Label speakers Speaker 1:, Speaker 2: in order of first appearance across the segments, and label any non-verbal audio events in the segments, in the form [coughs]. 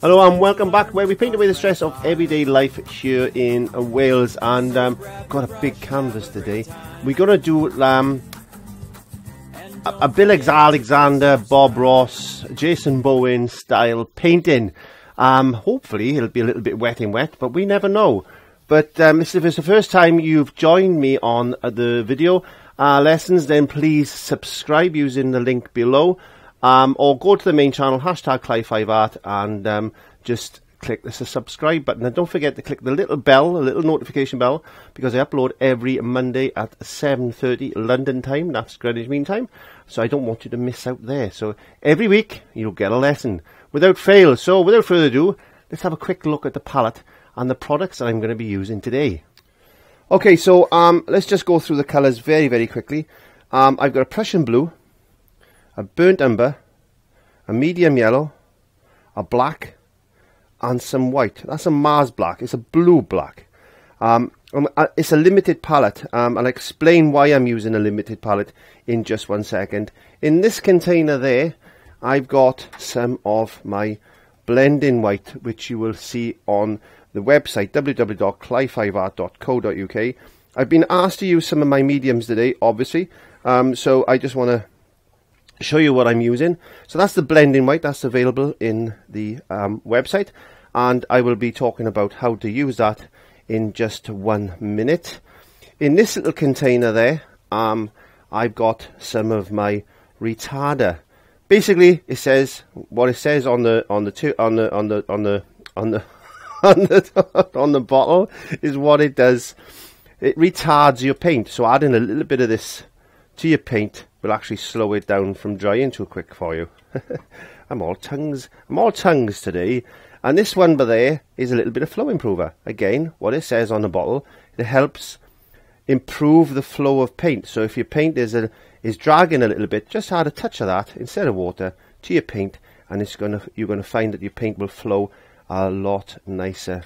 Speaker 1: Hello and welcome back where we paint away the stress of everyday life here in Wales and um, got a big canvas today. We're going to do um, a, a Bill Alexander, Bob Ross, Jason Bowen style painting. Um, hopefully it'll be a little bit wet and wet but we never know. But um, if it's the first time you've joined me on uh, the video uh, lessons then please subscribe using the link below. Um, or go to the main channel, hashtag Clive5Art, and um, just click the subscribe button. And don't forget to click the little bell, the little notification bell, because I upload every Monday at 7.30 London time, that's Greenwich Mean Time, so I don't want you to miss out there. So every week, you'll get a lesson, without fail. So without further ado, let's have a quick look at the palette and the products that I'm going to be using today. Okay, so um, let's just go through the colours very, very quickly. Um, I've got a Prussian blue, a burnt umber, a medium yellow, a black, and some white. That's a Mars black. It's a blue black. Um, um uh, it's a limited palette. Um, I'll explain why I'm using a limited palette in just one second. In this container there, I've got some of my blending white, which you will see on the website www.clive5art.co.uk. I've been asked to use some of my mediums today, obviously, um, so I just want to show you what I'm using. So that's the blending white that's available in the um, website and I will be talking about how to use that in just one minute. In this little container there, um, I've got some of my retarder. Basically, it says what it says on the on the on the on the on the on the [laughs] on the on the bottle is what it does. It retards your paint. So adding a little bit of this to your paint will actually slow it down from drying too quick for you. [laughs] I'm all tongues. I'm all tongues today. And this one by there is a little bit of flow improver. Again, what it says on the bottle, it helps improve the flow of paint. So if your paint is a, is dragging a little bit, just add a touch of that instead of water to your paint, and it's gonna you're gonna find that your paint will flow a lot nicer.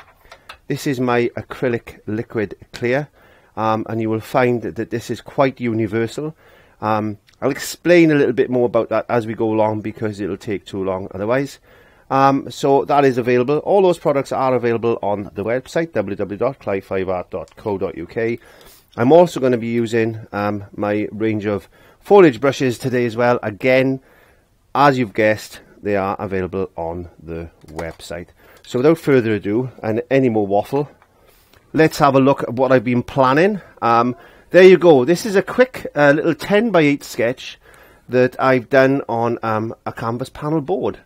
Speaker 1: This is my acrylic liquid clear um, and you will find that this is quite universal. Um, I'll explain a little bit more about that as we go along because it'll take too long otherwise. Um, so that is available. All those products are available on the website www.clive5art.co.uk. I'm also going to be using um, my range of foliage brushes today as well. Again, as you've guessed, they are available on the website. So without further ado and any more waffle, let's have a look at what I've been planning. Um, there you go. This is a quick uh, little 10 by 8 sketch that I've done on um, a canvas panel board.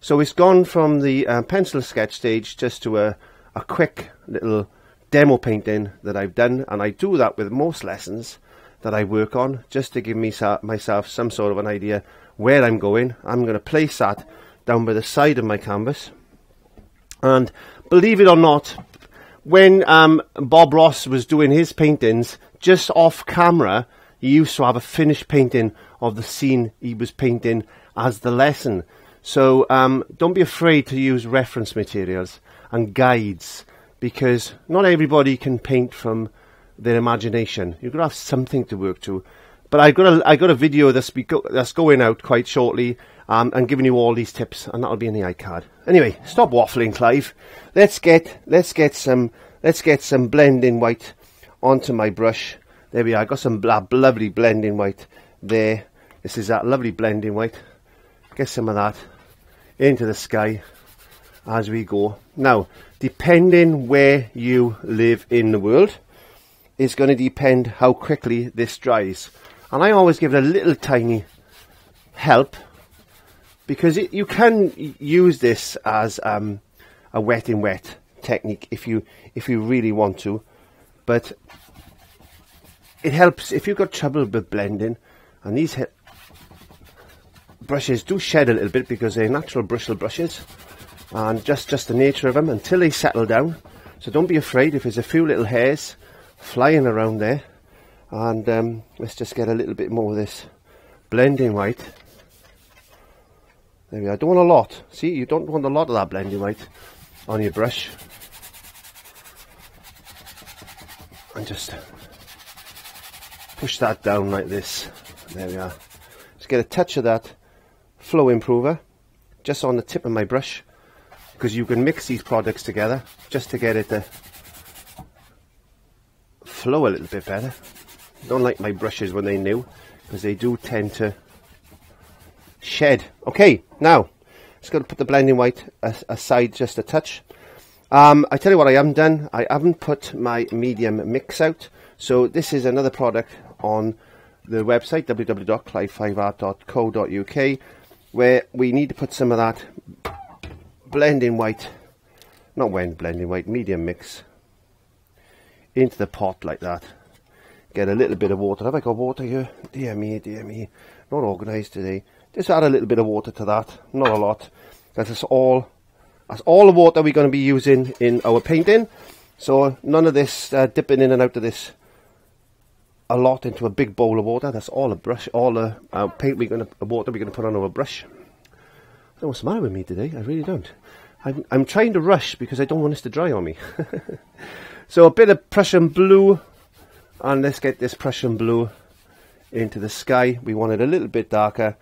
Speaker 1: So it's gone from the uh, pencil sketch stage just to a, a quick little demo painting that I've done. And I do that with most lessons that I work on just to give me myself some sort of an idea where I'm going. I'm going to place that down by the side of my canvas. And believe it or not, when um, Bob Ross was doing his paintings, just off camera, he used to have a finished painting of the scene he was painting as the lesson. So um, don't be afraid to use reference materials and guides because not everybody can paint from their imagination. You've got to have something to work to. But I've got a, I've got a video that's go, that's going out quite shortly um, and giving you all these tips, and that'll be in the iCard. Anyway, stop waffling, Clive. Let's get let's get some let's get some blending white onto my brush. There we are. I got some lovely blending white there. This is that lovely blending white. Get some of that into the sky as we go. Now, depending where you live in the world, is going to depend how quickly this dries. And I always give it a little tiny help because it, you can use this as um, a wet in wet technique if you if you really want to but it helps if you've got trouble with blending and these brushes do shed a little bit because they're natural bristle brushes and just just the nature of them until they settle down so don't be afraid if there's a few little hairs flying around there and um, let's just get a little bit more of this blending white there we are. Don't want a lot. See, you don't want a lot of that blending white on your brush. And just push that down like this. There we are. Just get a touch of that flow improver just on the tip of my brush. because you can mix these products together just to get it to flow a little bit better. I Don't like my brushes when they're new because they do tend to shed. Okay, now just got to put the blending white aside just a touch. Um, I tell you what I haven't done. I haven't put my medium mix out. So this is another product on the website www.clive5art.co.uk where we need to put some of that blending white, not when blending white, medium mix into the pot like that. Get a little bit of water. Have I got water here? Dear me, dear me. Not organised today. Just add a little bit of water to that. Not a lot. That's all. That's all the water we're going to be using in our painting. So none of this uh, dipping in and out of this a lot into a big bowl of water. That's all the brush, all the uh, paint we're going to, water we're going to put on our brush. I don't know what's the matter with me today. I really don't. I'm, I'm trying to rush because I don't want this to dry on me. [laughs] so a bit of Prussian blue, and let's get this Prussian blue into the sky. We want it a little bit darker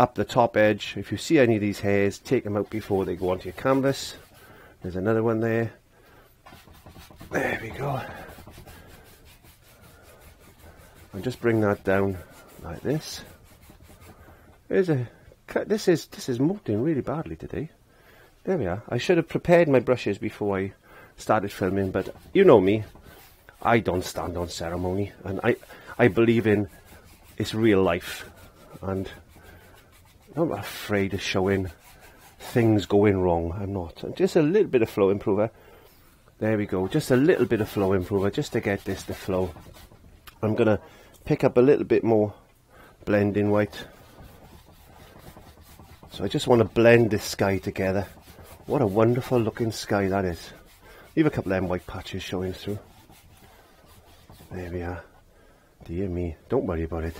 Speaker 1: up the top edge. If you see any of these hairs, take them out before they go onto your canvas. There's another one there. There we go and just bring that down like this. There's a cut. this is this is molting really badly today. There we are. I should have prepared my brushes before I started filming, but you know me. I don't stand on ceremony, and I I believe in it's real life, and I'm not afraid of showing things going wrong. I'm not. Just a little bit of flow improver. There we go. Just a little bit of flow improver, just to get this to flow. I'm gonna pick up a little bit more blending white. So I just want to blend this sky together. What a wonderful looking sky that is. Leave a couple of them white patches showing through. There we are. Dear me, don't worry about it.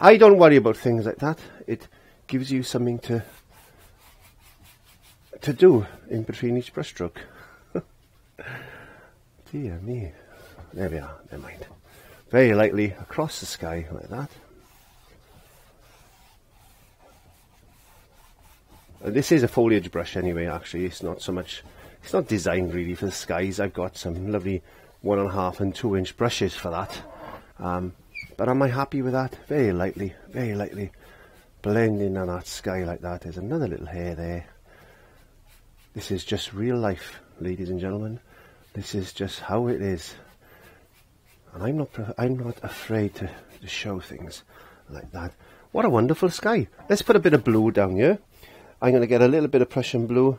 Speaker 1: I don't worry about things like that. It gives you something to to do in between each brushstroke. [laughs] Dear me. There we are, never mind very lightly across the sky like that. Uh, this is a foliage brush anyway, actually. It's not so much, it's not designed really for the skies. I've got some lovely one and a half and two inch brushes for that. Um, but am I happy with that? Very lightly, very lightly blending on that sky like that. There's another little hair there. This is just real life, ladies and gentlemen. This is just how it is and I'm not I'm not afraid to, to show things like that. What a wonderful sky. Let's put a bit of blue down here. I'm going to get a little bit of Prussian blue,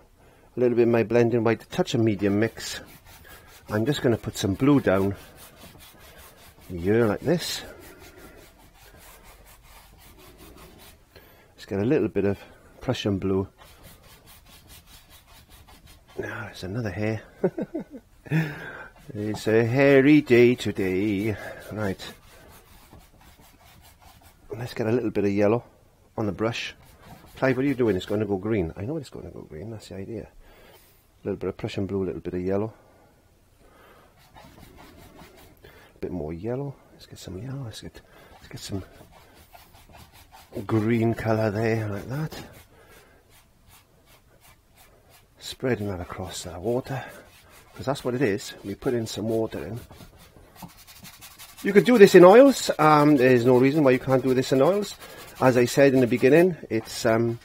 Speaker 1: a little bit of my blending white, a touch of medium mix. I'm just going to put some blue down here like this. Get a little bit of Prussian blue. Now, there's another hair. [laughs] It's a hairy day today. Right. Let's get a little bit of yellow on the brush. Clive, what are you doing? It's going to go green. I know it's going to go green. That's the idea. A little bit of Prussian blue, a little bit of yellow. A bit more yellow. Let's get some yellow. Let's get, let's get some green colour there, like that. Spreading that across the water because that's what it is. We put in some water in. You could do this in oils. Um, there's no reason why you can't do this in oils. As I said in the beginning, it's um,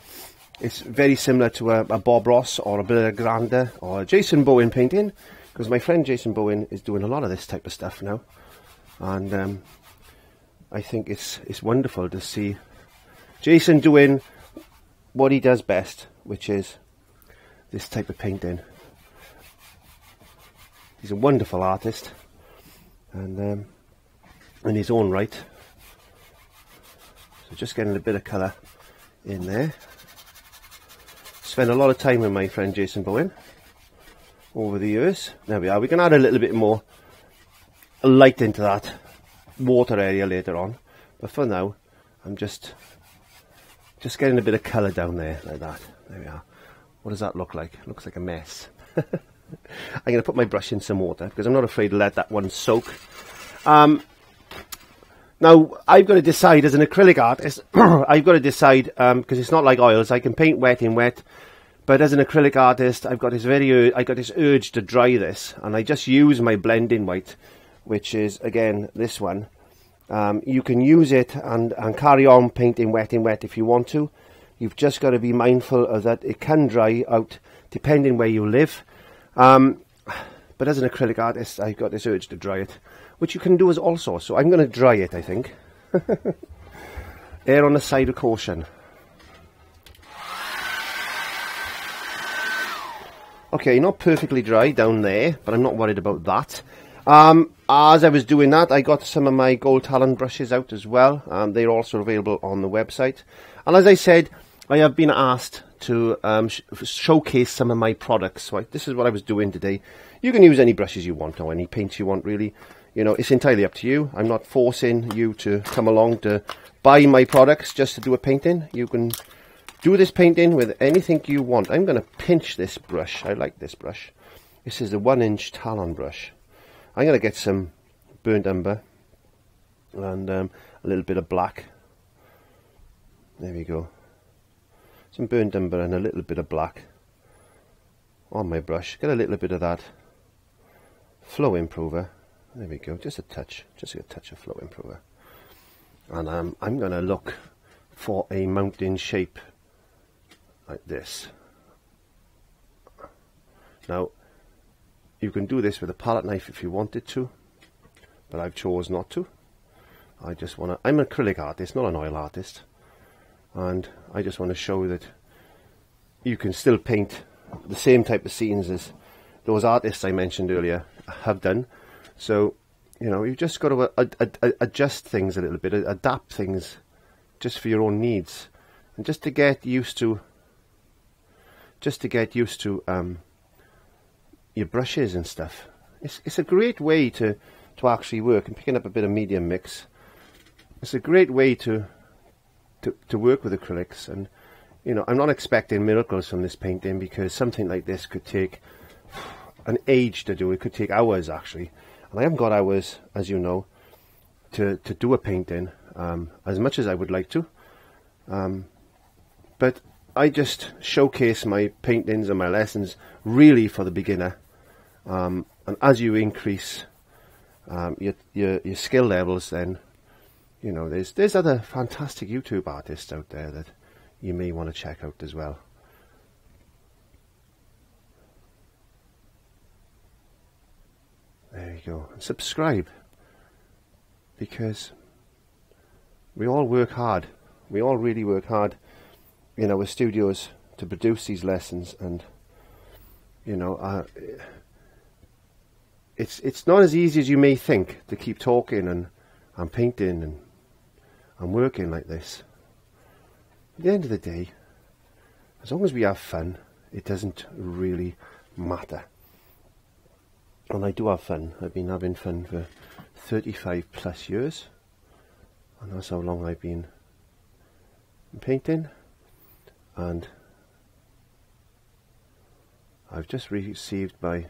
Speaker 1: it's very similar to a, a, Bob Ross or a Bill Alexander or Jason Bowen painting because my friend Jason Bowen is doing a lot of this type of stuff now and um, I think it's it's wonderful to see Jason doing what he does best which is this type of painting He's a wonderful artist, and um, in his own right. So just getting a bit of colour in there. Spent a lot of time with my friend Jason Bowen over the years. There we are. We can add a little bit more light into that water area later on, but for now, I'm just just getting a bit of colour down there like that. There we are. What does that look like? looks like a mess. [laughs] I'm going to put my brush in some water because I'm not afraid to let that one soak. Um, now, I've got to decide as an acrylic artist, [clears throat] I've got to decide because um, it's not like oils. I can paint wet in wet, But as an acrylic artist, I've got this very, I got this urge to dry this, and I just use my blending white, which is again this one. Um, you can use it and, and carry on painting wet in wet if you want to. You've just got to be mindful of that it can dry out depending where you live. Um, but as an acrylic artist, I've got this urge to dry it, which you can do as also. So I'm going to dry it, I think. [laughs] Air on the side of caution. Okay, not perfectly dry down there, but I'm not worried about that. Um, as I was doing that, I got some of my Gold Talon brushes out as well. Um, they're also available on the website. And as I said, I have been asked to um, sh showcase some of my products. So I, this is what I was doing today. You can use any brushes you want or any paints you want, really. You know, it's entirely up to you. I'm not forcing you to come along to buy my products just to do a painting. You can do this painting with anything you want. I'm going to pinch this brush. I like this brush. This is a one inch Talon brush. I'm going to get some burnt umber and um, a little bit of black. There we go. Some burnt umber and a little bit of black on my brush. Get a little bit of that flow improver. There we go. Just a touch. Just a touch of flow improver. And um, I'm going to look for a mountain shape like this. Now, you can do this with a palette knife if you wanted to, but I've chose not to. I just want to, I'm an acrylic artist, not an oil artist, and I just want to show that you can still paint the same type of scenes as those artists I mentioned earlier have done. So, you know, you've just got to uh, uh, uh, adjust things a little bit, adapt things just for your own needs, and just to get used to just to get used to um, your brushes and stuff. It's, it's a great way to, to actually work and picking up a bit of medium mix. It's a great way to, to, to work with acrylics and you know, I'm not expecting miracles from this painting because something like this could take an age to do. It could take hours actually. And I haven't got hours, as you know, to, to do a painting um, as much as I would like to. Um, but I just showcase my paintings and my lessons really for the beginner. Um, and as you increase um, your, your, your skill levels, then you know there's there's other fantastic YouTube artists out there that you may want to check out as well. There you go. And subscribe because we all work hard. We all really work hard you know, with studios to produce these lessons, and you know, it's it's not as easy as you may think to keep talking and and painting and and working like this. At the end of the day, as long as we have fun, it doesn't really matter. And I do have fun. I've been having fun for 35 plus years. And that's how long I've been painting and I've just received my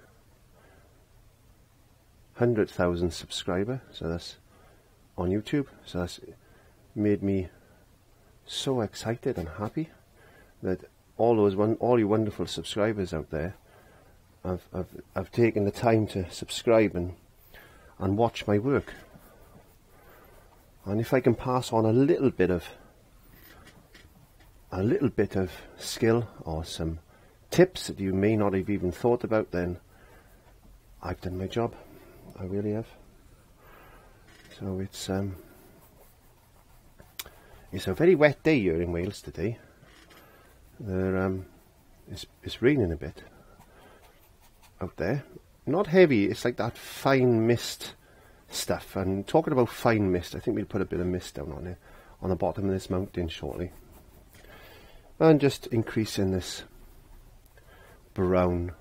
Speaker 1: 100,000 subscriber so that's on YouTube so that's made me so excited and happy that all those one all you wonderful subscribers out there have, have, have taken the time to subscribe and and watch my work. And if I can pass on a little bit of a little bit of skill or some tips that you may not have even thought about, then I've done my job. I really have. So it's um, it's a very wet day here in Wales today. There, um, it's, it's raining a bit out there. Not heavy, it's like that fine mist stuff. And talking about fine mist, I think we'll put a bit of mist down on it on the bottom of this mountain shortly and just increasing this brown.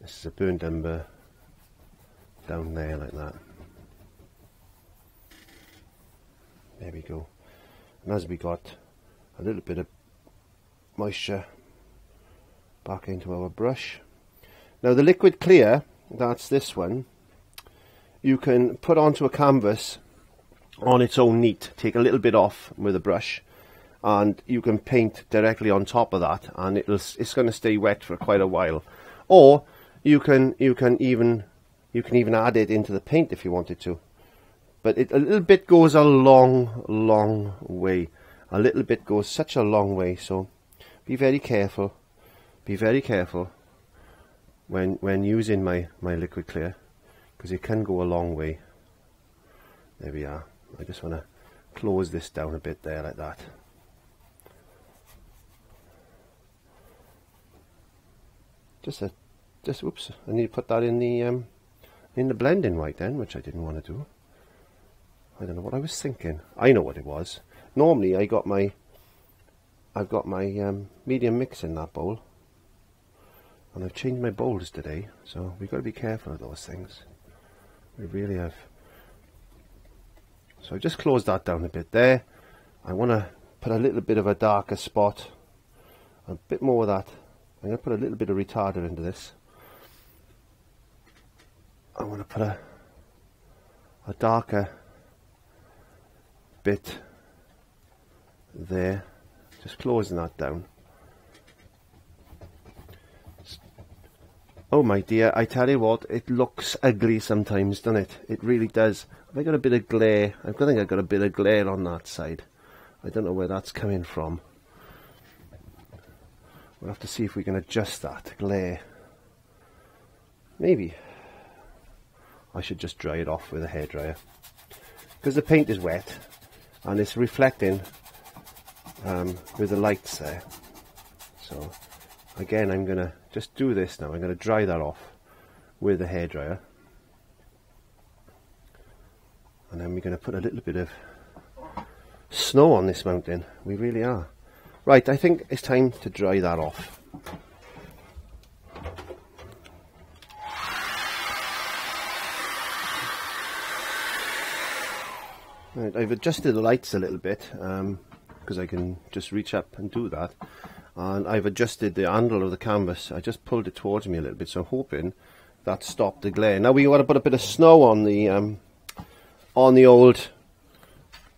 Speaker 1: This is a burnt umber down there like that. There we go. And as we got a little bit of moisture back into our brush. Now the liquid clear that's this one you can put onto a canvas on its own neat. Take a little bit off with a brush and you can paint directly on top of that and it'll it's going to stay wet for quite a while. Or you can you can even you can even add it into the paint if you wanted to. But it, a little bit goes a long long way. A little bit goes such a long way so be very careful be very careful when when using my my liquid clear because it can go a long way. There we are. I just want to close this down a bit there like that just a just oops I need to put that in the um, in the blending right then which I didn't want to do. I don't know what I was thinking. I know what it was. Normally I got my I've got my um, medium mix in that bowl. And I've changed my bowls today so we've got to be careful of those things. We really have. So I just closed that down a bit there. I want to put a little bit of a darker spot a bit more of that I'm going to put a little bit of retarder into this. I want to put a, a darker bit there, just closing that down. Oh my dear, I tell you what, it looks ugly sometimes, doesn't it? It really does. Have I got a bit of glare? I think I've got a bit of glare on that side. I don't know where that's coming from. We'll have to see if we can adjust that glare. Maybe. I should just dry it off with a hairdryer. Because the paint is wet and it's reflecting um, with the lights there. So again I'm going to just do this now. I'm going to dry that off with a hairdryer. And then we're going to put a little bit of snow on this mountain. We really are. Right, I think it's time to dry that off. Right, I've adjusted the lights a little bit because um, I can just reach up and do that. And I've adjusted the handle of the canvas. I just pulled it towards me a little bit, so I'm hoping that stopped the glare. Now we want to put a bit of snow on the um, on the old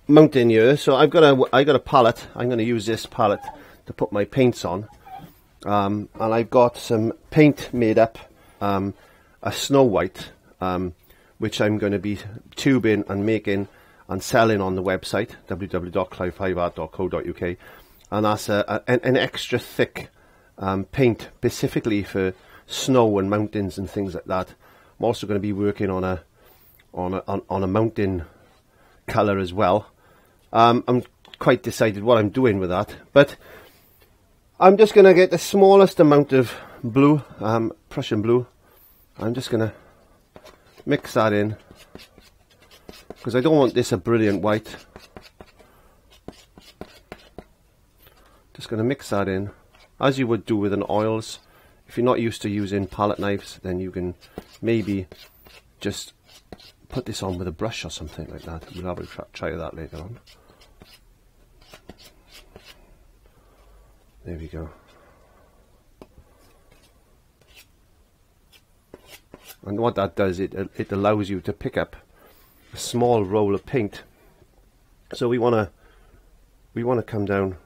Speaker 1: mountain here. So I've got a I got a palette. I'm going to use this palette to put my paints on, um, and I've got some paint made up, um, a snow white, um, which I'm going to be tubing and making and selling on the website www.clive5art.co.uk, and that's a, a, an extra thick um, paint specifically for snow and mountains and things like that. I'm also going to be working on a on a on, on a mountain colour as well um, I'm quite decided what I'm doing with that. But I'm just going to get the smallest amount of blue, um, Prussian blue. I'm just going to mix that in because I don't want this a brilliant white. Just going to mix that in as you would do with an oils. If you're not used to using palette knives, then you can maybe just put this on with a brush or something like that. We'll have a try that later on. There we go. And what that does, it it allows you to pick up a small roll of paint. So we want to we want to come down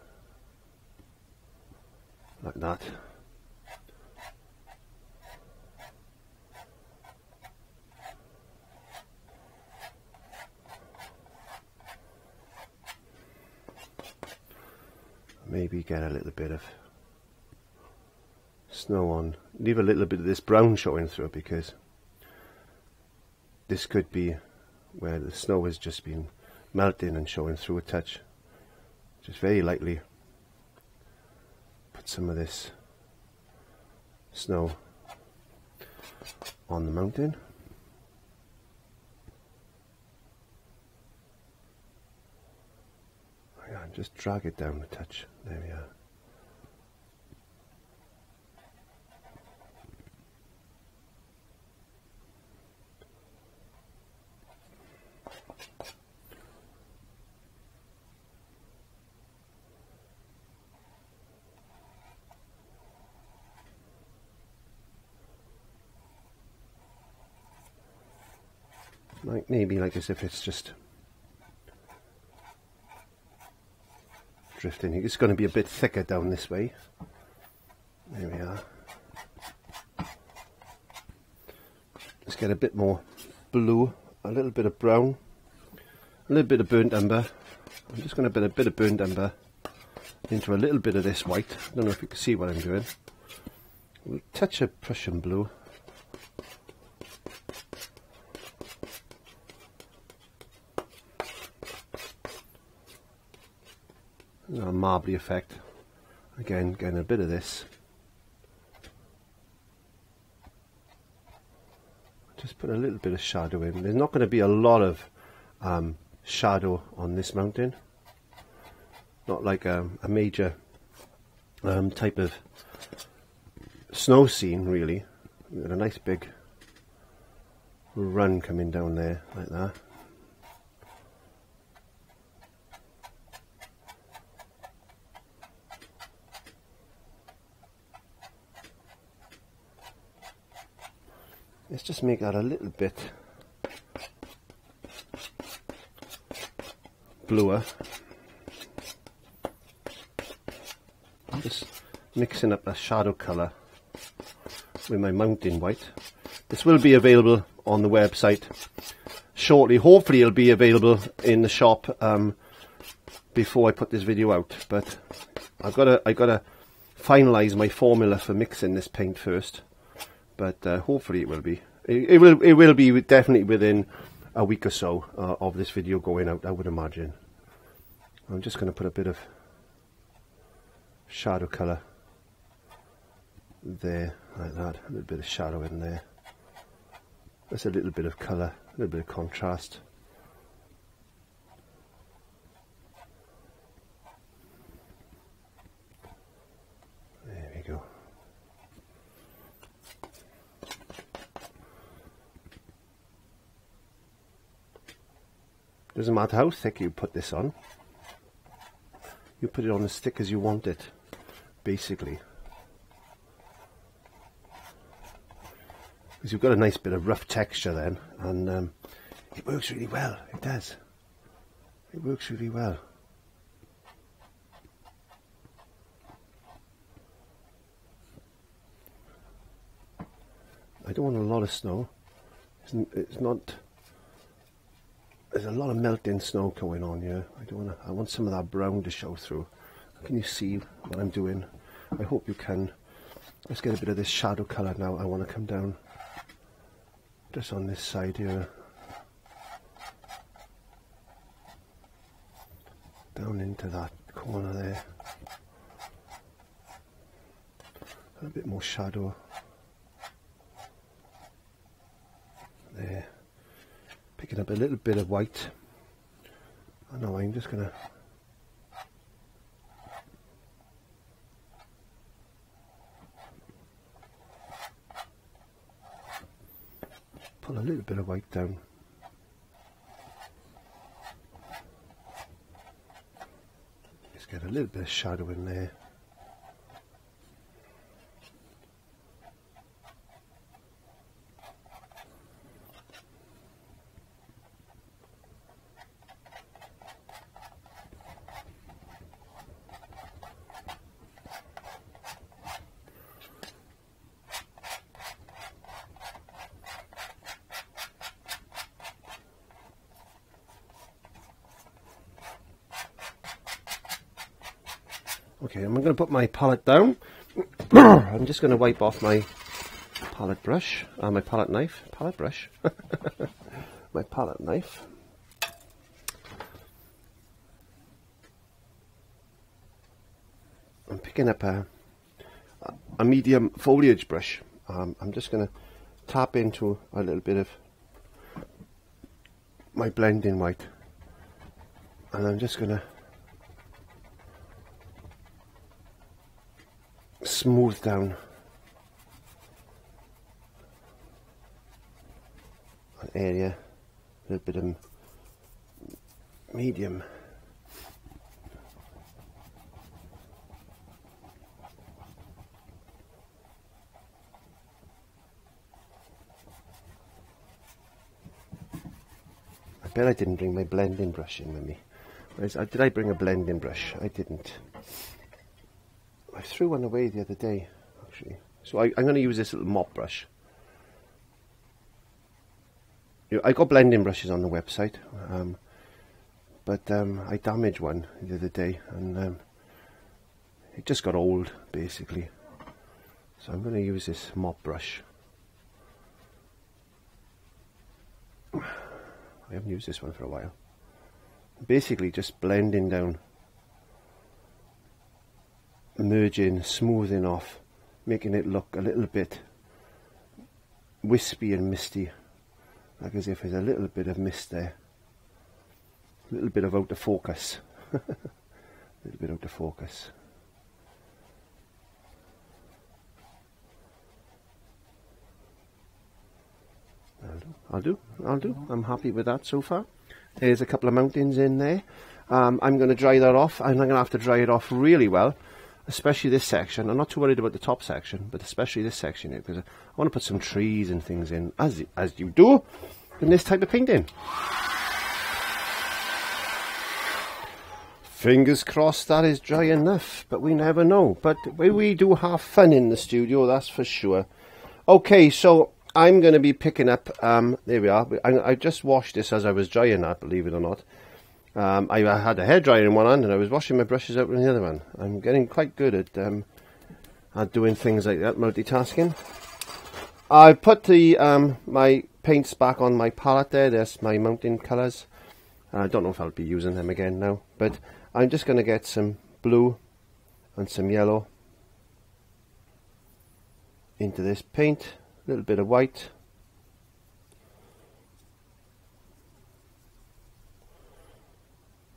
Speaker 1: like that. Maybe get a little bit of snow on. Leave a little bit of this brown showing through because this could be where the snow has just been melting and showing through a touch. Just very lightly put some of this snow on the mountain. Just drag it down a touch. There we are. Like maybe like as if it's just drifting. It's going to be a bit thicker down this way. There we are. Let's get a bit more blue, a little bit of brown, a little bit of burnt umber. I'm just going to put a bit of burnt umber into a little bit of this white. I don't know if you can see what I'm doing. We'll touch of Prussian blue. A marbly effect. Again, getting a bit of this. Just put a little bit of shadow in. There's not going to be a lot of um, shadow on this mountain. Not like a, a major um, type of snow scene, really. A nice big run coming down there, like that. Let's just make that a little bit bluer. Just mixing up a shadow colour with my mountain white. This will be available on the website shortly. Hopefully it'll be available in the shop um, before I put this video out. But I've got to I got to finalise my formula for mixing this paint first. But uh, hopefully it will be. It, it, will it will be definitely within a week or so uh, of this video going out. I would imagine. I'm just going to put a bit of shadow colour there, like that. A little bit of shadow in there. That's a little bit of colour, a little bit of contrast. Doesn't matter how thick you put this on. You put it on as thick as you want it, basically. because you've got a nice bit of rough texture then and um, it works really well. It does. It works really well. I don't want a lot of snow. It's, it's not there's a lot of melting snow going on here. I don't want I want some of that brown to show through. Can you see what I'm doing? I hope you can. Let's get a bit of this shadow colour now. I want to come down just on this side here. Down into that corner there. A bit more shadow. There picking up a little bit of white I know I'm just gonna pull a little bit of white down. Just get a little bit of shadow in there. Okay, I'm going to my palette down. [clears throat] I'm just going to wipe off my palette brush, uh, my palette knife, palette brush, [laughs] my palette knife. I'm picking up a, a medium foliage brush. Um, I'm just going to tap into a little bit of my blending white and I'm just going to smooth down an area, a little bit of medium. I bet I didn't bring my blending brush in with me. uh, did I bring a blending brush? I didn't. I threw one away the other day, actually. So I, am going to use this little mop brush. You know, I got blending brushes on the website, um, but um, I damaged one the other day, and um, it just got old, basically. So I'm going to use this mop brush. [sighs] I haven't used this one for a while. Basically just blending down, merging, smoothing off, making it look a little bit wispy and misty, like as if there's a little bit of mist there, a little bit of out of focus, [laughs] a little bit out of focus. I'll do, I'll do. I'll do. I'm happy with that so far. There's a couple of mountains in there. Um, I'm going to dry that off, I'm going to have to dry it off really well, especially this section. I'm not too worried about the top section, but especially this section here, because I want to put some trees and things in, as, as you do in this type of painting. Fingers crossed that is dry enough, but we never know. But we do have fun in the studio, that's for sure. Okay, so I'm going to be picking up, um, there we are, I, I, just washed this as I was drying that, believe it or not. Um, I, had a hair dryer in one hand and I was washing my brushes out in the other one. I'm getting quite good at, um, at doing things like that, multitasking. I put the um, my paints back on my palette there, there's my mountain colours. I don't know if I'll be using them again now, but I'm just going to get some blue and some yellow into this paint a little bit of white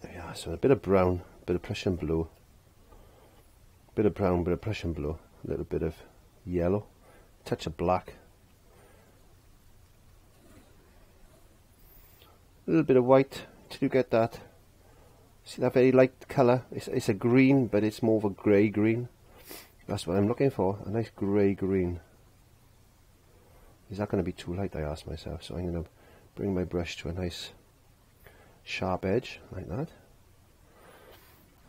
Speaker 1: there we are Ah, so a bit of brown a bit of Prussian blue. A bit of brown a bit of Prussian blue. A little bit of yellow. Touch of black. A little bit of white till you get that. See that very light colour? It's, it's a green but it's more of a grey green. That's what I'm looking for a nice grey green. Is that going to be too light, I ask myself. So I'm going to bring my brush to a nice sharp edge, like that.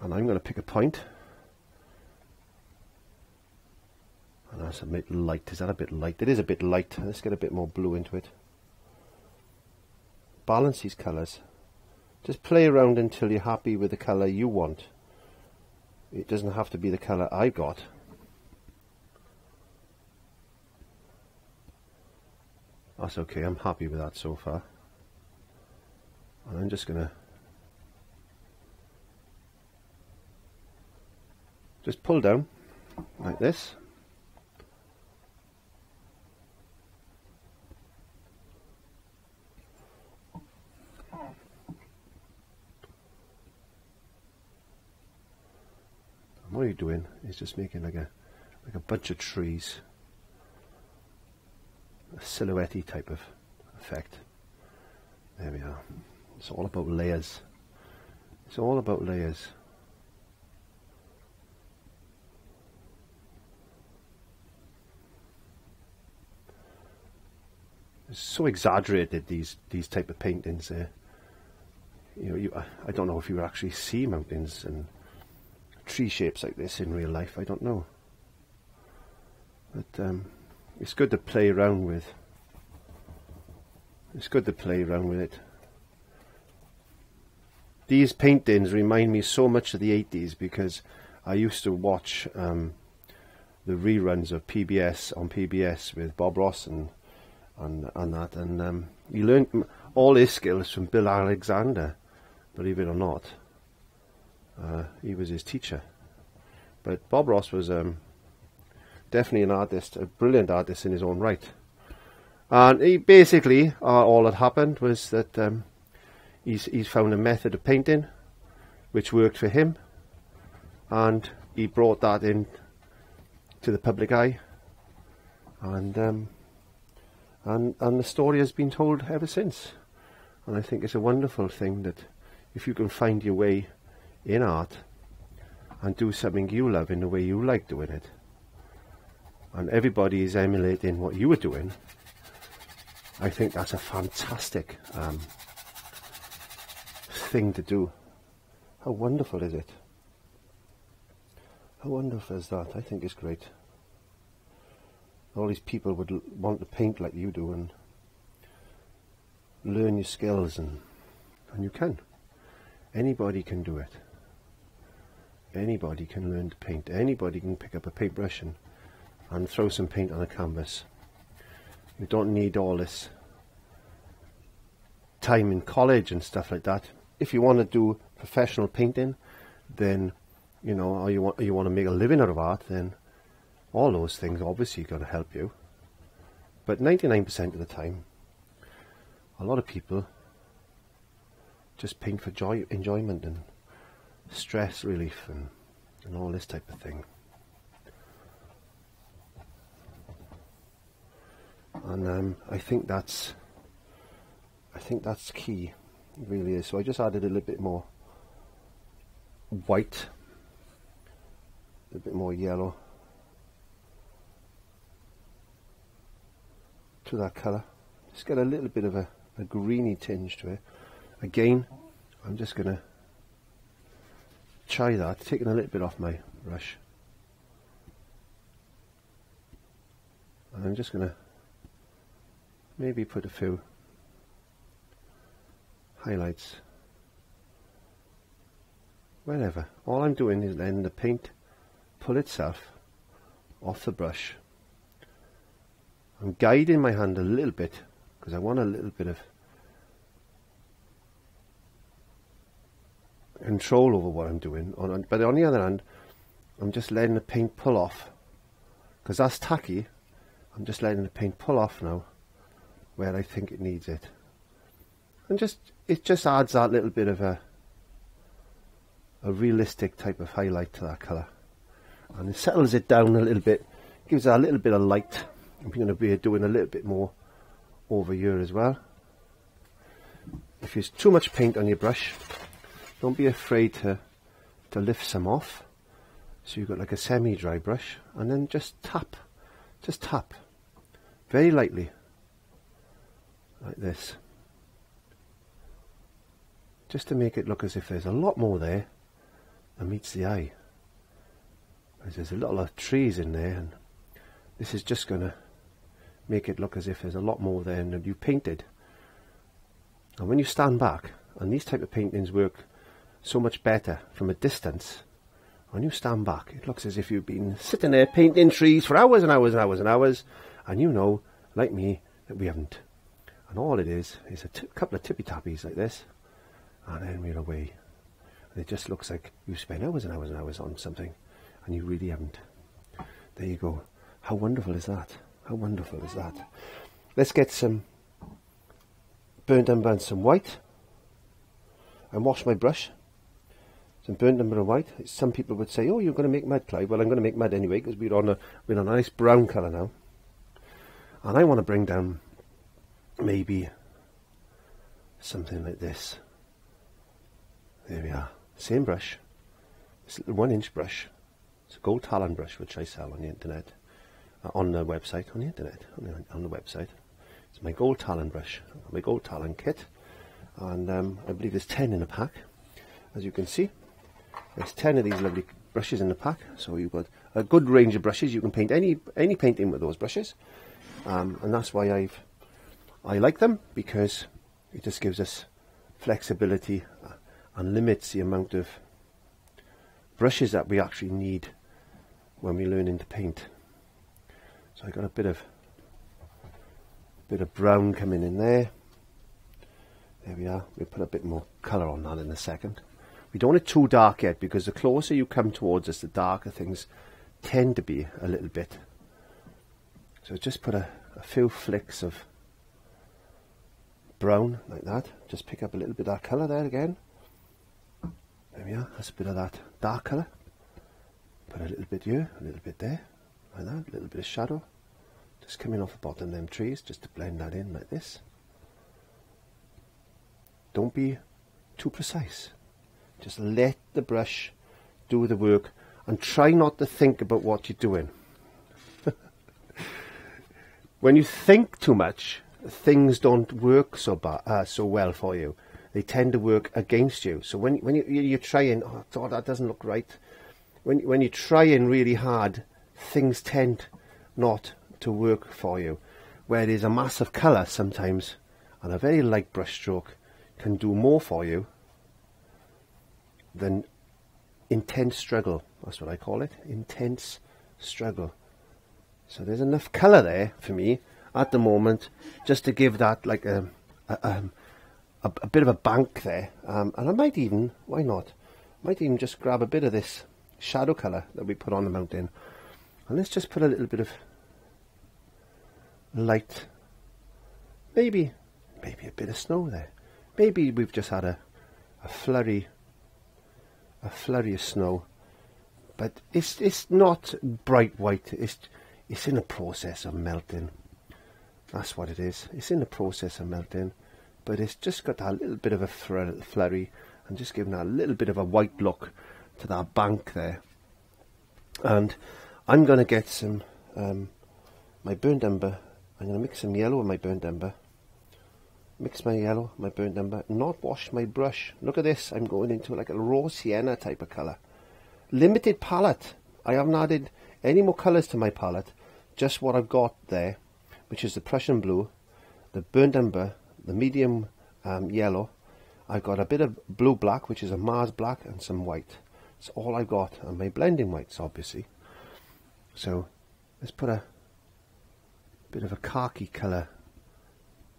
Speaker 1: And I'm going to pick a point. And that's a bit light. Is that a bit light? It is a bit light. Let's get a bit more blue into it. Balance these colours. Just play around until you're happy with the colour you want. It doesn't have to be the colour I got. That's okay, I'm happy with that so far. And I'm just going just pull down like this. What are you doing is just making like a like a bunch of trees a silhouette type of effect. There we are. It's all about layers. It's all about layers. So exaggerated these these type of paintings. Uh, you know, you, I, don't know if you actually see mountains and tree shapes like this in real life. I don't know, but um, it's good to play around with. It's good to play around with it. These paintings remind me so much of the 80s because I used to watch um, the reruns of PBS on PBS with Bob Ross and and, and that, and um, you learned all his skills from Bill Alexander, believe it or not. Uh, he was his teacher, but Bob Ross was um, definitely an artist, a brilliant artist in his own right. And he basically, uh, all that happened was that um, he's, he's found a method of painting which worked for him, and he brought that in to the public eye, and um, and and the story has been told ever since. And I think it's a wonderful thing that if you can find your way in art and do something you love in the way you like doing it, and everybody is emulating what you were doing, I think that's a fantastic um, thing to do. How wonderful is it? How wonderful is that? I think it's great. All these people would want to paint like you do and learn your skills and and you can. Anybody can do it. Anybody can learn to paint. Anybody can pick up a paintbrush and, and throw some paint on a canvas. You don't need all this time in college and stuff like that. If you want to do professional painting, then you know, or you want you want to make a living out of art, then all those things obviously are going to help you. But 99% of the time, a lot of people just paint for joy, enjoyment and stress relief and, and all this type of thing. And um, I think that's I think that's key, really is. So I just added a little bit more white, a bit more yellow to that colour. Just get a little bit of a, a greeny tinge to it. Again, I'm just going to try that, taking a little bit off my brush. And I'm just going to maybe put a few highlights wherever. All I'm doing is letting the paint pull itself off the brush. I'm guiding my hand a little bit because I want a little bit of control over what I'm doing. but on the other hand, I'm just letting the paint pull off because that's tacky. I'm just letting the paint pull off now where I think it needs it. And just it just adds that little bit of a a realistic type of highlight to that colour. And it settles it down a little bit, gives it a little bit of light. I'm going to be doing a little bit more over here as well. If there's too much paint on your brush, don't be afraid to, to lift some off. So you've got like a semi-dry brush and then just tap, just tap very lightly like this just to make it look as if there's a lot more there than meets the eye. Because there's a lot of trees in there and this is just going to make it look as if there's a lot more there than you painted. And when you stand back, and these type of paintings work so much better from a distance. When you stand back, it looks as if you've been sitting there painting trees for hours and hours and hours and hours, and you know, like me, that we haven't. And all it is is a couple of tippy tappies like this, and then we're away. And it just looks like you've spent hours and hours and hours on something, and you really haven't. There you go. How wonderful is that? How wonderful is that? Let's get some burnt umber and some white, and wash my brush some burnt umber and white. Some people would say, oh, you're going to make mud, Clive. Well, I'm going to make mud anyway because we're on a, we're on a nice brown colour now. And I want to bring down maybe something like this. There we are. Same brush. It's a one inch brush. It's a gold talon brush which I sell on the internet. Uh, on the website. On the internet. On the, on the website. It's my gold talon brush. My gold talon kit. And um, I believe there's 10 in a pack. As you can see. There's 10 of these lovely brushes in the pack, so you've got a good range of brushes. You can paint any any painting with those brushes, um, and that's why I've I like them because it just gives us flexibility and limits the amount of brushes that we actually need when we're learning to paint. So I got a bit of bit of brown coming in there. There we are. We'll put a bit more colour on that in a second. We don't want it too dark yet because the closer you come towards us, the darker things tend to be a little bit. So just put a, a few flicks of brown like that. Just pick up a little bit of that colour there again. There we are, that's a bit of that dark colour. Put a little bit here, a little bit there, like that, a little bit of shadow. Just coming off the bottom of them trees, just to blend that in like this. Don't be too precise. Just let the brush do the work and try not to think about what you're doing. [laughs] when you think too much, things don't work so, uh, so well for you. they tend to work against you. So when when you, you're trying, oh, God, that doesn't look right. When when you're trying really hard, things tend not to work for you. Where there's a mass of colour sometimes, and a very light brush stroke can do more for you than intense struggle. That's what I call it. Intense struggle. So there's enough colour there for me at the moment just to give that like a, a, um, a, a bit of a bank there. Um, and I might even, why not, might even just grab a bit of this shadow colour that we put on the mountain. And let's just put a little bit of light, maybe, maybe a bit of snow there. Maybe we've just had a, a flurry, a flurry of snow. But it's it's not bright white. It's it's in a process of melting. That's what it is. It's in the process of melting, but it's just got that little bit of a flurry and just giving that little bit of a white look to that bank there. And I'm going to get some um, my burnt umber. I'm going to mix some yellow with my burnt umber. Mix my yellow, my burnt umber. Not wash my brush. Look at this. I'm going into like a raw sienna type of colour. Limited palette. I haven't added any more colours to my palette. Just what I've got there, which is the Prussian blue, the burnt umber, the medium um, yellow. I've got a bit of blue black, which is a Mars black, and some white. That's all I've got, and my blending whites, obviously. So let's put a bit of a khaki colour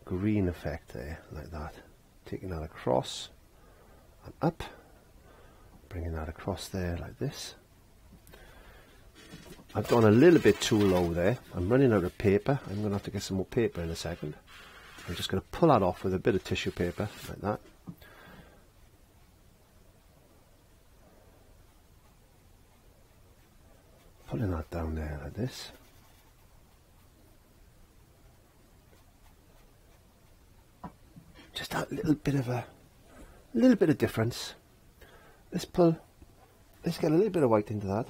Speaker 1: green effect there, like that. Taking that across and up, bringing that across there like this. I've gone a little bit too low there. I'm running out of paper. I'm going to have to get some more paper in a second. I'm just going to pull that off with a bit of tissue paper, like that. Pulling that down there like this. Just that little bit of a, little bit of difference. Let's pull, let's get a little bit of white into that.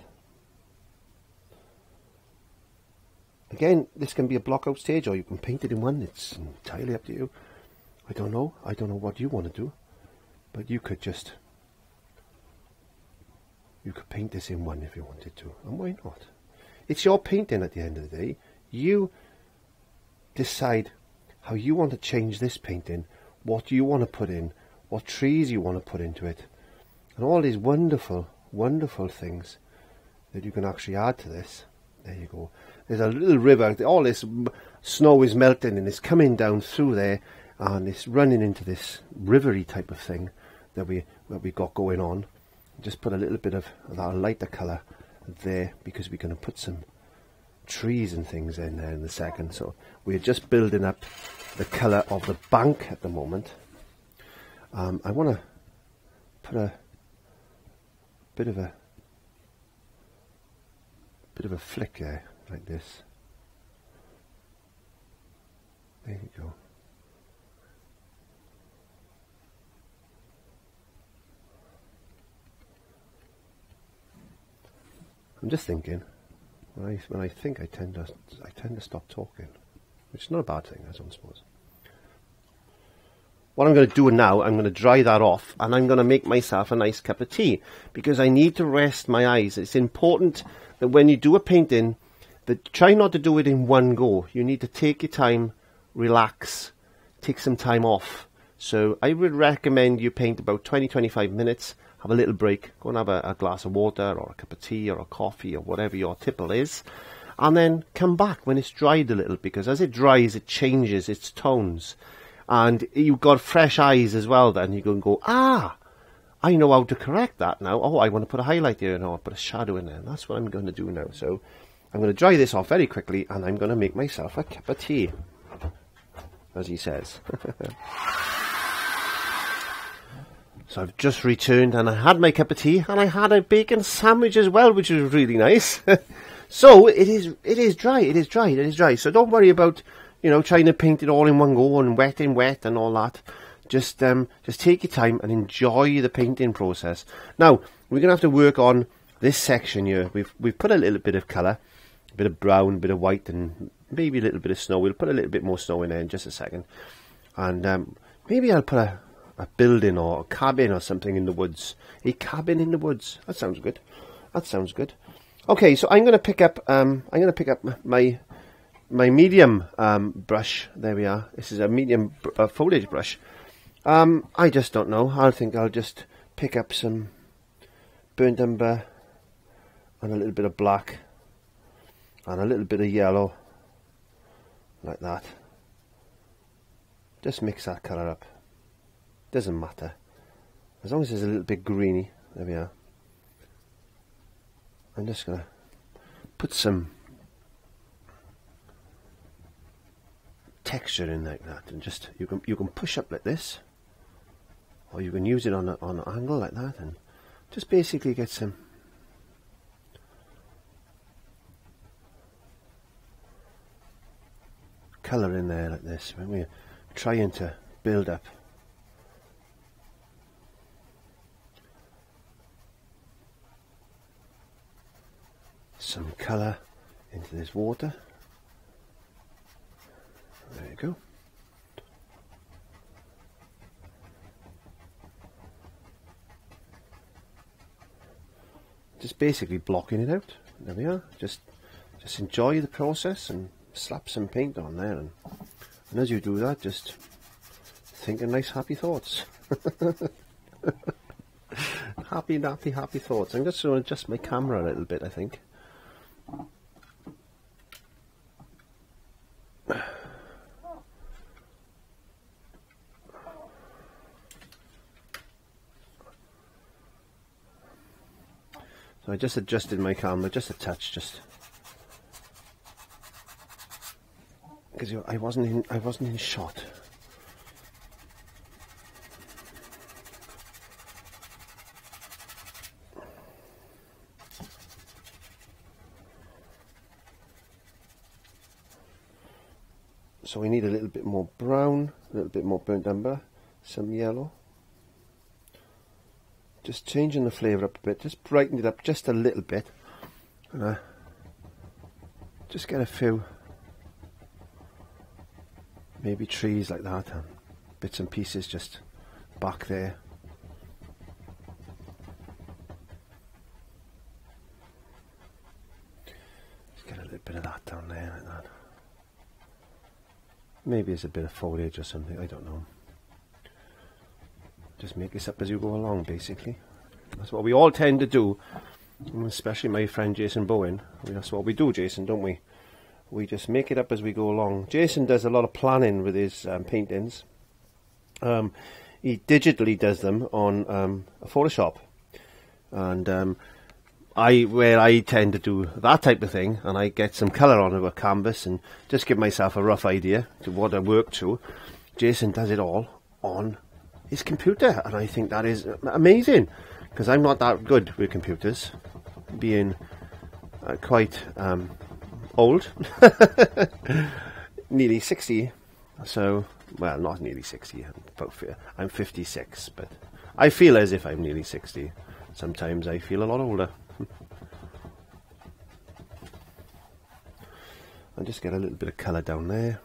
Speaker 1: Again, this can be a block out stage or you can paint it in one. It's entirely up to you. I don't know. I don't know what you want to do. But you could just... You could paint this in one if you wanted to. And why not? It's your painting at the end of the day. You decide how you want to change this painting, what you want to put in, what trees you want to put into it. And all these wonderful, wonderful things that you can actually add to this. There you go. There's a little river. All this snow is melting and it's coming down through there and it's running into this rivery type of thing that we that we got going on. Just put a little bit of that lighter colour there because we're going to put some trees and things in there in a second. So we're just building up the colour of the bank at the moment. Um, I want to put a bit of a bit of a flick there, like this. There you go. I'm just thinking. When I when I think, I tend to I tend to stop talking, which is not a bad thing, I don't suppose. What I'm going to do now, I'm going to dry that off and I'm going to make myself a nice cup of tea because I need to rest my eyes. It's important that when you do a painting, that try not to do it in one go. You need to take your time, relax, take some time off. So I would recommend you paint about 20-25 minutes, have a little break, go and have a, a glass of water or a cup of tea or a coffee or whatever your tipple is, and then come back when it's dried a little because as it dries it changes its tones. And you've got fresh eyes as well then. You can go, ah, I know how to correct that now. Oh, I want to put a highlight here and I'll put a shadow in there. And that's what I'm going to do now. So I'm going to dry this off very quickly and I'm going to make myself a cup of tea. As he says. [laughs] so I've just returned and I had my cup of tea and I had a bacon sandwich as well, which was really nice. [laughs] so it is, it is dry, it is dry, it is dry. So don't worry about, you know, trying to paint it all in one go and wet in wet and all that just um, just take your time and enjoy the painting process. Now we're going to have to work on this section here. We've we've put a little bit of colour, a bit of brown, a bit of white, and maybe a little bit of snow. We'll put a little bit more snow in there in just a second, and um, maybe I'll put a a building or a cabin or something in the woods. A cabin in the woods. That sounds good. That sounds good. Okay, so I'm going to pick up. Um, I'm going to pick up my my medium um, brush. There we are. This is a medium foliage brush. Um, I just don't know. I think I'll just pick up some burnt umber and a little bit of black and a little bit of yellow like that just mix that colour up doesn't matter as long as it's a little bit greeny there we are I'm just gonna put some texture in like that and just you can you can push up like this or you can use it on a, on an angle like that and just basically get some colour in there like this. When we're trying to build up some colour into this water there you go. Just basically blocking it out. There we are. Just just enjoy the process and slap some paint on there. And, and as you do that just think of nice happy thoughts. [laughs] Happy happy happy thoughts. I'm just going to adjust my camera a little bit I think I just adjusted my camera just a touch, just because I wasn't in I wasn't in shot. So we need a little bit more brown, a little bit more burnt umber, some yellow. Just changing the flavour up a bit, just brighten it up just a little bit. And just get a few maybe trees like that and bits and pieces just back there. Just get a little bit of that down there like that. Maybe it's a bit of foliage or something, I don't know. Just make this up as you go along, basically. That's what we all tend to do, especially my friend Jason Bowen. That's what we do, Jason, don't we? we just make it up as we go along. Jason does a lot of planning with his um, paintings. Um, he digitally does them on um, Photoshop, and um, I where I tend to do that type of thing, and I get some colour on a canvas and just give myself a rough idea to what I work to. Jason does it all on his computer, and I think that is amazing because I'm not that good with computers, being uh, quite um, old, [laughs] nearly 60. So, well, not nearly 60. I'm, I'm 56, but I feel as if I'm nearly 60. Sometimes I feel a lot older. [laughs] I'll just get a little bit of colour down there.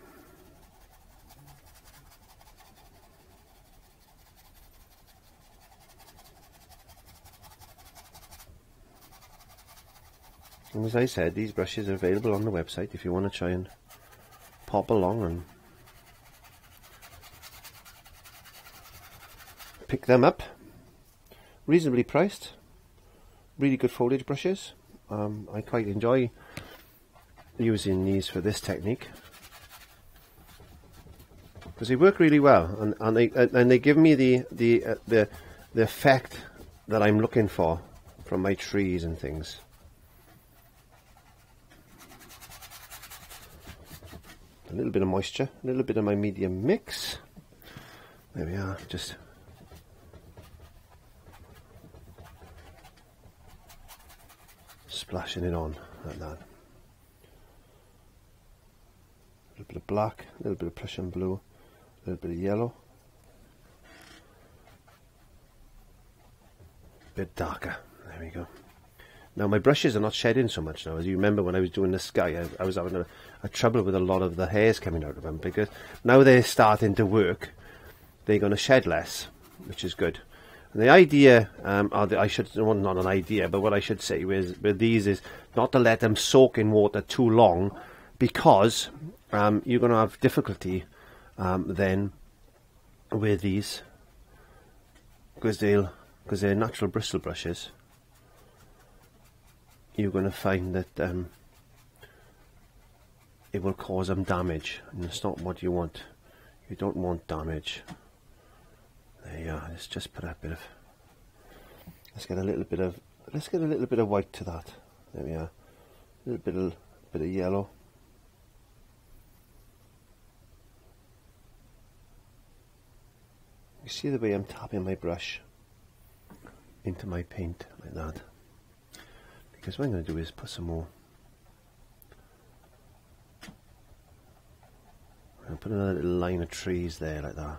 Speaker 1: And as I said, these brushes are available on the website if you want to try and pop along and pick them up. Reasonably priced, really good foliage brushes. Um, I quite enjoy using these for this technique because they work really well and, and they and they give me the the uh, the the effect that I'm looking for from my trees and things. A little bit of moisture, a little bit of my medium mix. There we are, just splashing it on like that. A little bit of black, a little bit of Prussian blue, a little bit of yellow. A bit darker, there we go. Now my brushes are not shedding so much now. As you remember when I was doing the sky, I, I was having a, a, trouble with a lot of the hairs coming out of them because now they're starting to work. They're going to shed less. which is good. And the idea, um, the, I should, well, not an idea, but what I should say with, with these is not to let them soak in water too long because um, you're going to have difficulty um, then with these because they're natural bristle brushes you're going to find that um, it will cause them damage and it's not what you want. You don't want damage. There you are. Let's just put a bit of let's get a little bit of let's get a little bit of white to that. There we are. A little bit of bit of yellow. You see the way I'm tapping my brush into my paint like that because what I'm going to do is put some more. And put another little line of trees there like that.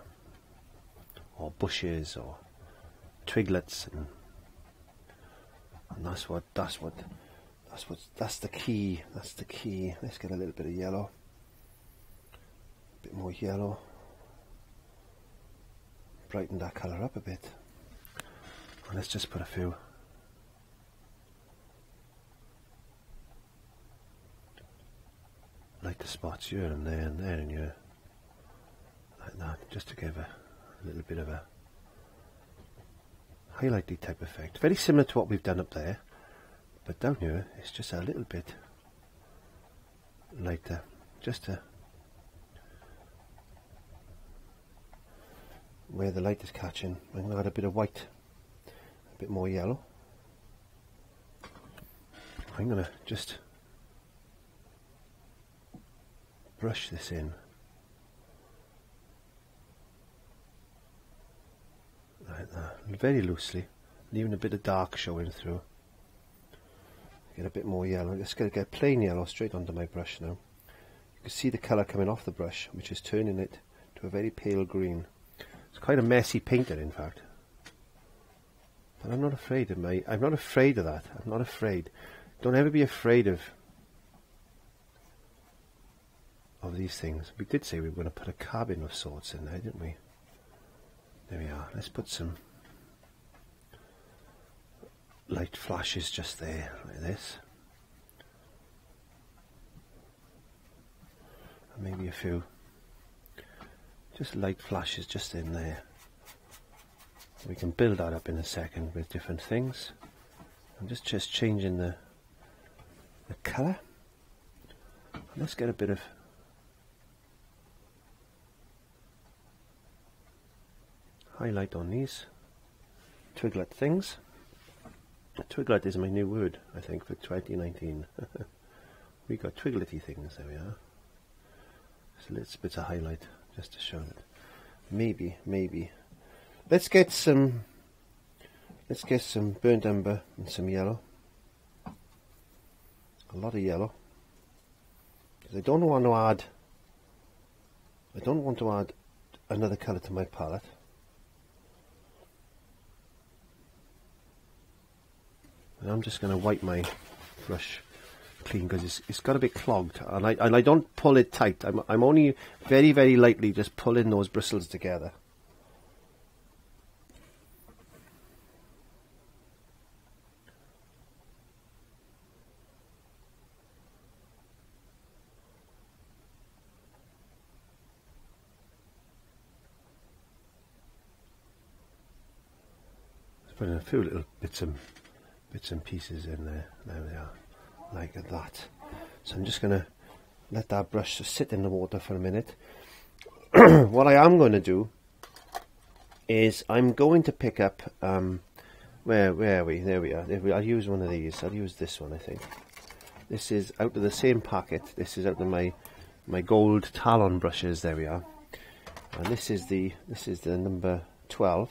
Speaker 1: Or bushes or twiglets and, and that's what that's what that's what that's the key that's the key. Let's get a little bit of yellow. A bit more yellow. Brighten that colour up a bit. And let's just put a few like the spots here and there and there and here like that just to give a, a little bit of a highlighty type effect. Very similar to what we've done up there but down here it's just a little bit lighter just to where the light is catching. I'm going to add a bit of white a bit more yellow. I'm going to just brush this in like that, very loosely, leaving a bit of dark showing through. Get a bit more yellow. Just going to get plain yellow straight onto my brush now. You can see the colour coming off the brush, which is turning it to a very pale green. It's quite a messy painter, in fact. But I'm not afraid of my. I'm not afraid of that. I'm not afraid. Don't ever be afraid of of these things. We did say we were going to put a cabin of sorts in there, didn't we? There we are. Let's put some light flashes just there, like this. And maybe a few just light flashes just in there. We can build that up in a second with different things. I'm just just changing the the colour. Let's get a bit of highlight on these twiglet things. Twiglet is my new word, I think, for 2019. [laughs] we got twiglety things, there we are. So let's put a highlight just to show it. Maybe, maybe. Let's get some, let's get some burnt umber and some yellow. A lot of yellow. Because I don't want to add, I don't want to add another colour to my palette. And I'm just going to wipe my brush clean because it's, it's got a bit clogged. And I, and I don't pull it tight. I'm, I'm only very very lightly just pulling those bristles together. A few little bits of bits and pieces in there. There we are, like that. So I'm just going to let that brush sit in the water for a minute. [clears throat] what I am going to do is I'm going to pick up, um, where, where are we? There we are. I'll use one of these. I'll use this one, I think. This is out of the same packet. This is out of my my gold Talon brushes. There we are. And this is the this is the number 12.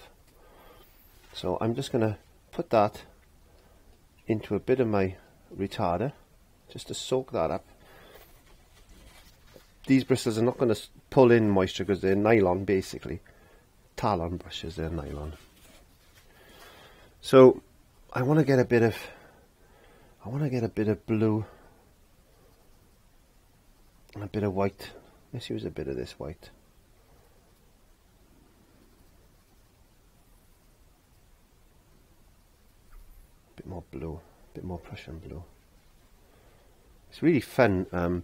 Speaker 1: So I'm just going to put that into a bit of my retarder just to soak that up. These bristles are not going to pull in moisture because they're nylon basically. Talon brushes, they're nylon. So I want to get a bit of I want to get a bit of blue and a bit of white. Let's use a bit of this white. Bit more blue, a bit more Prussian blue. It's really fun. Um,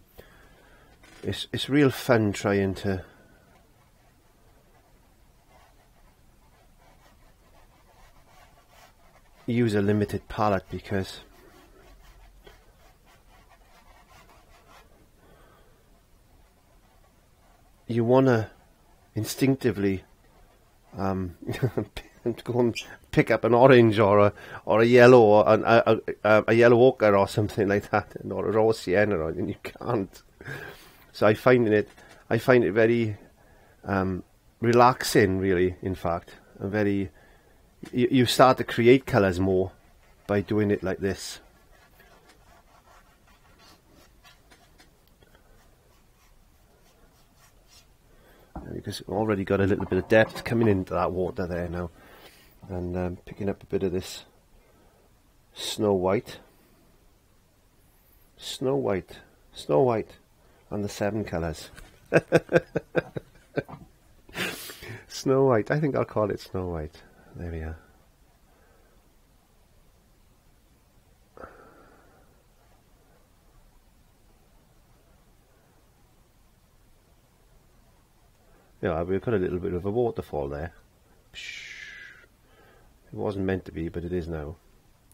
Speaker 1: it's it's real fun trying to use a limited palette because you want to instinctively um, [laughs] go and pick up an orange or a or a yellow or a, a, a yellow ochre or something like that, [laughs] or a raw sienna, and you can't. So I find it, I find it very um, relaxing, really. In fact, very, you, you start to create colours more by doing it like this. because already got a little bit of depth coming into that water there now and um, picking up a bit of this snow white. Snow white. Snow white on the seven colours. [laughs] Snow white. I think I'll call it snow white. There we are. Yeah, we've got a little bit of a waterfall there. It wasn't meant to be, but it is now.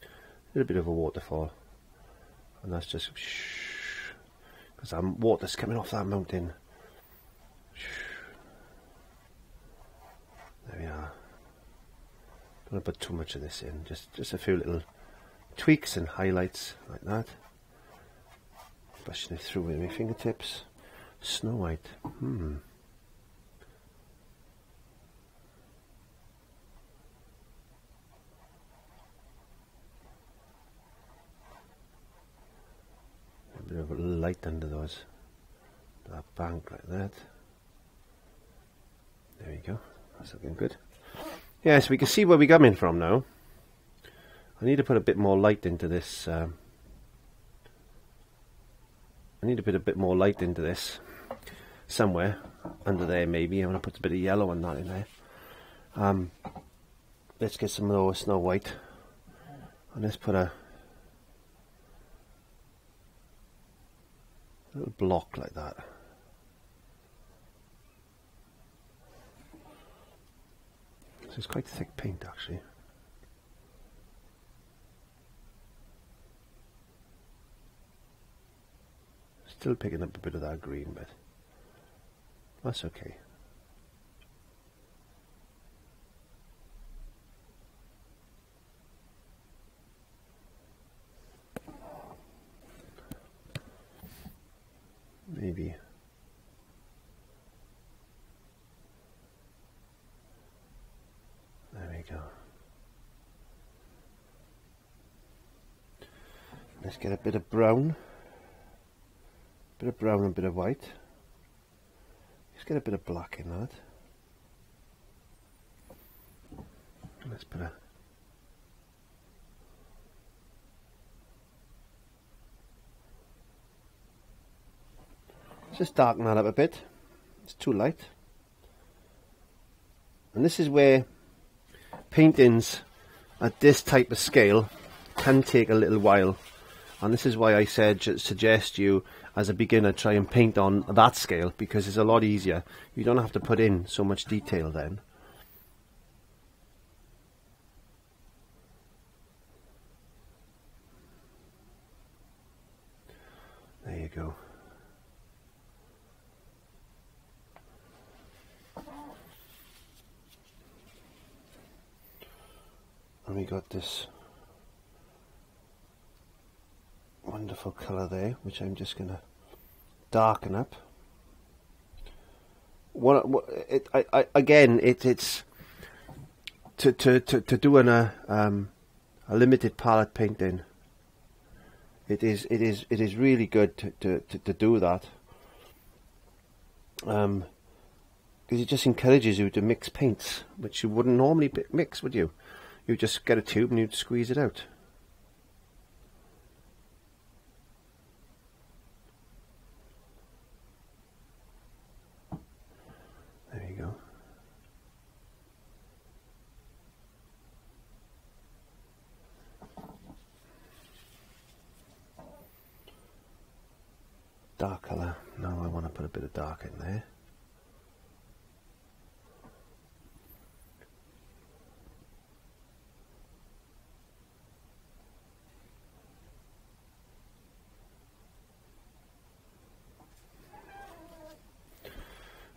Speaker 1: A little bit of a waterfall. And that's just because um, water's coming off that mountain. There we are. Don't put too much of this in. Just just a few little tweaks and highlights like that. Brushing it through with my fingertips. Snow White. Hmm. bit of light under those that bank like that. There we go. That's looking good. Yeah, so we can see where we're coming from now. I need to put a bit more light into this. Um, I need to put a bit more light into this somewhere under there maybe. I'm to put a bit of yellow and that in there. Um, let's get some those snow white and let's put a little block like that. So it's quite thick paint actually. Still picking up a bit of that green, but that's okay. Maybe. There we go. Let's get a bit of brown. Bit of brown and a bit of white. Let's get a bit of black in that. Let's put a Just darken that up a bit. It's too light. And this is where paintings at this type of scale can take a little while. And this is why I said suggest you as a beginner try and paint on that scale because it's a lot easier. You don't have to put in so much detail then. There you go. And we got this wonderful colour there which I'm just going to darken up. What, what it, I, I, again it, it's to, to, to, to do an, a, uh, um, a limited palette painting it is it is it is really good to, to, to, to do that. Um, because it just encourages you to mix paints which you wouldn't normally mix would you you just get a tube and you'd squeeze it out. There you go. Dark colour. No, I want to put a bit of dark in there.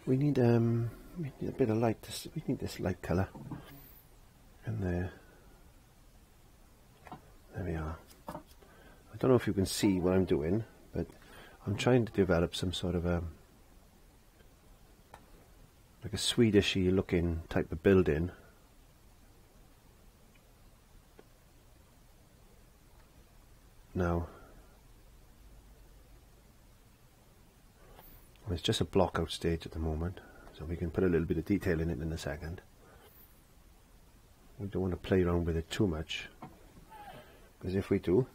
Speaker 1: We need um we need a bit of light. This, we need this light colour in there. There we are. I don't know if you can see what I'm doing, but I'm trying to develop some sort of a um, like a Swedishy looking type of building. Now, it's just a block out stage at the moment, so we can put a little bit of detail in it in a second. We don't want to play around with it too much, because if we do,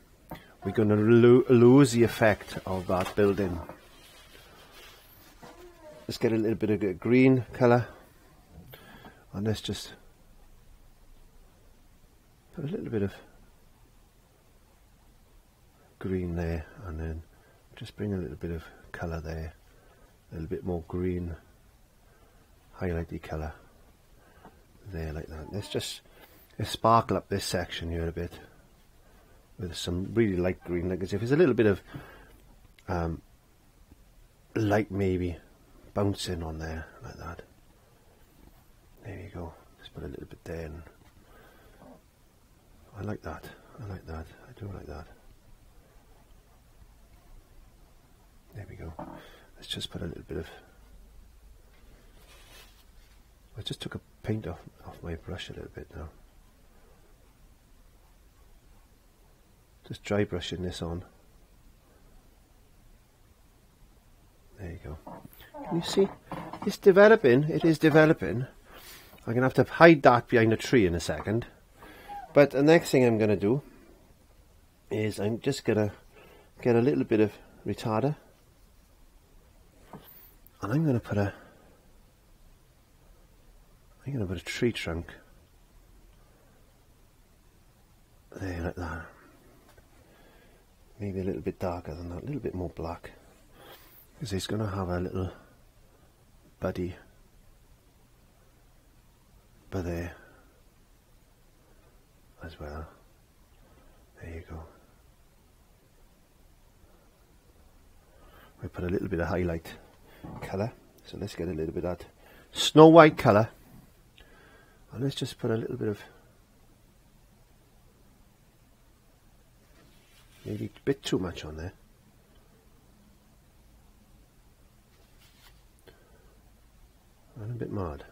Speaker 1: we're going to lo lose the effect of that building. Let's get a little bit of green colour and let's just put a little bit of green there and then just bring a little bit of colour there a little bit more green highlighty colour there like that. Let's just let's sparkle up this section here a bit with some really light green. Like as if there's a little bit of um, light maybe bouncing on there like that. There you go. Just put a little bit there and I like that. I like that. I do like that there we go let's just put a little bit of I just took a paint off, off my brush a little bit now. Just dry brushing this on. There you go. Can you see? It's developing. It is developing. I'm gonna have to hide that behind a tree in a second. But the next thing I'm gonna do is I'm just gonna get a little bit of retarder and I'm gonna put a I'm gonna put a tree trunk there like that maybe a little bit darker than that, a little bit more black because he's going to have a little buddy by there as well. There you go. We put a little bit of highlight colour, so let's get a little bit of that snow white colour, and let's just put a little bit of Maybe a bit too much on there. And a bit mad.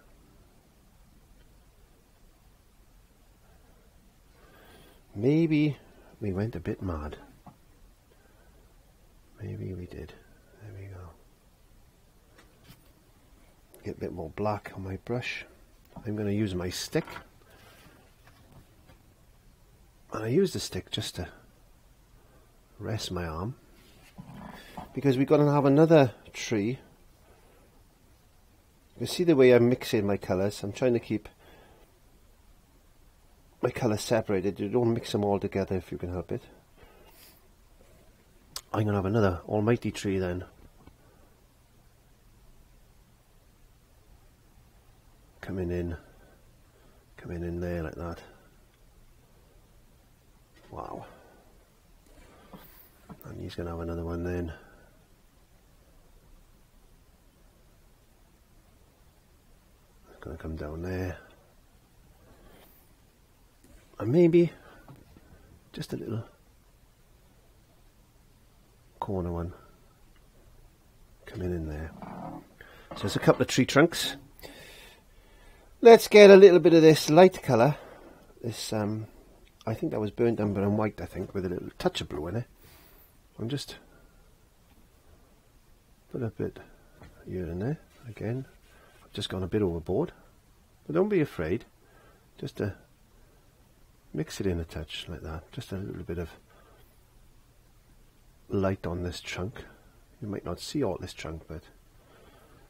Speaker 1: Maybe we went a bit mad. Maybe we did. There we go. Get a bit more black on my brush. I'm going to use my stick. And I use the stick just to rest my arm. Because we're going to have another tree. You see the way I'm mixing my colours? I'm trying to keep my colours separated. You don't mix them all together if you can help it. I'm going to have another almighty tree then coming in coming in there like that wow and he's going to have another one then. To come down there. And maybe just a little corner one coming in there. So there's a couple of tree trunks. Let's get a little bit of this light colour. This, um, I think that was burnt umber and white, I think, with a little touch of blue in it. I'm just put a bit here and there again. I've just gone a bit overboard, but don't be afraid. Just to mix it in a touch like that. Just a little bit of light on this chunk. You might not see all this chunk, but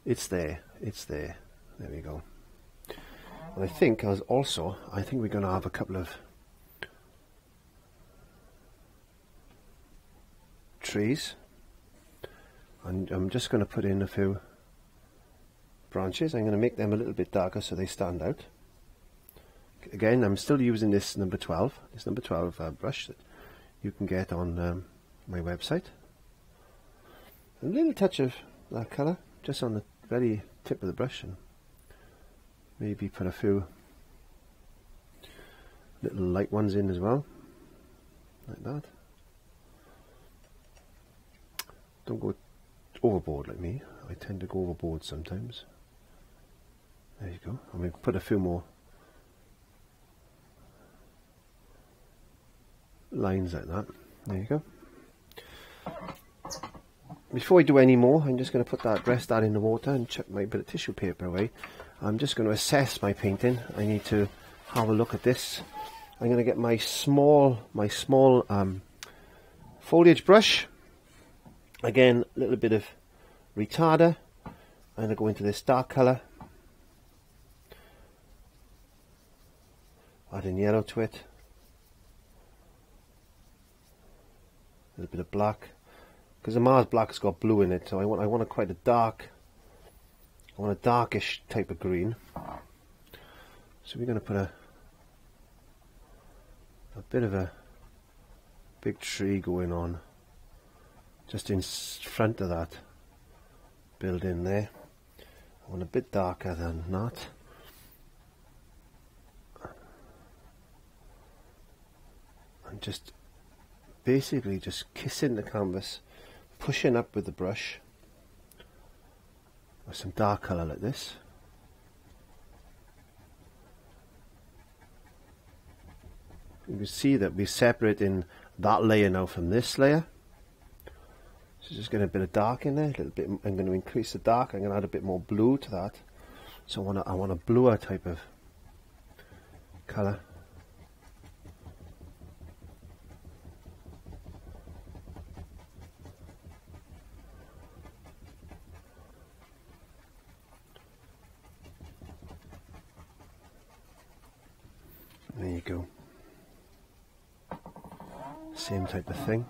Speaker 1: it's there. It's there. There we go. I think as also, I think we're going to have a couple of trees and I'm just going to put in a few branches. I'm going to make them a little bit darker so they stand out. Again, I'm still using this number 12, this number 12 uh, brush that you can get on um, my website. A little touch of that colour just on the very tip of the brush and maybe put a few little light ones in as well. Like that. Don't go overboard like me. I tend to go overboard sometimes. There you go. I'm going to put a few more lines like that. There you go. Before I do any more I'm just going to put that rest that in the water and chuck my bit of tissue paper away I'm just going to assess my painting. I need to have a look at this. I'm going to get my small my small um, foliage brush. Again a little bit of retarder. I'm going to go into this dark colour. Adding yellow to it. A little bit of black. Because the Mars Black's got blue in it so I want I want a quite a dark I want a darkish type of green. So we're going to put a a bit of a big tree going on just in front of that building there. I want a bit darker than that. And just basically just kissing the canvas pushing up with the brush with some dark colour like this. You can see that we're separating that layer now from this layer. So just get a bit of dark in there, a little bit. I'm going to increase the dark. I'm going to add a bit more blue to that. So I want a, I want a bluer type of colour. Same type of thing.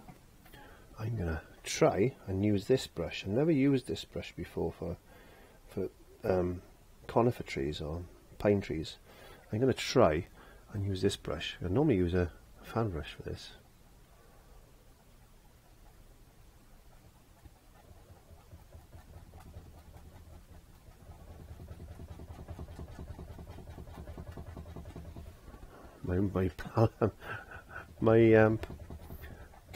Speaker 1: I'm going to try and use this brush. I've never used this brush before for, for um, conifer trees or pine trees. I'm going to try and use this brush. I normally use a fan brush for this. my my [laughs] my um,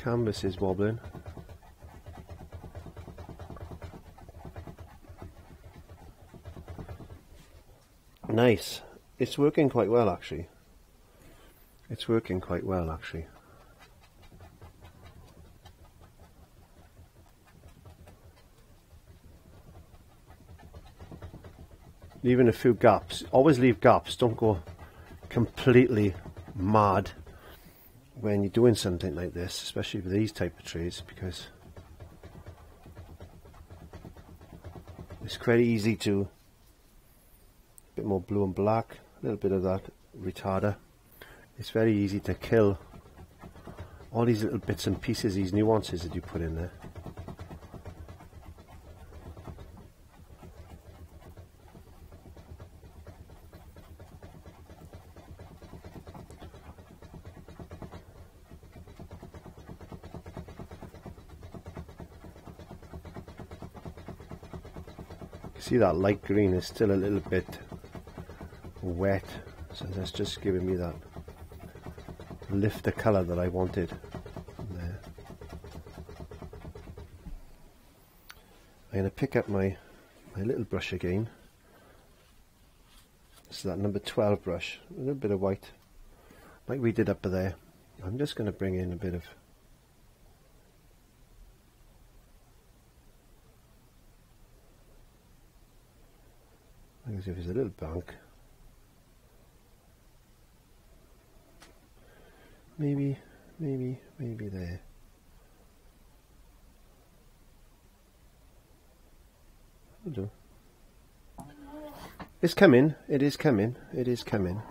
Speaker 1: canvas is wobbling. Nice. It's working quite well actually. It's working quite well actually. Leaving a few gaps. Always leave gaps. Don't go completely mad when you're doing something like this, especially with these type of trees, because it's quite easy to a bit more blue and black, a little bit of that retarder. It's very easy to kill all these little bits and pieces, these nuances that you put in there. See that light green is still a little bit wet so that's just giving me that lift the colour that I wanted there. I'm going to pick up my my little brush again this is that number 12 brush a little bit of white like we did up there I'm just going to bring in a bit of if it's a little bank. Maybe, maybe, maybe there. It's coming, it is coming, it is coming.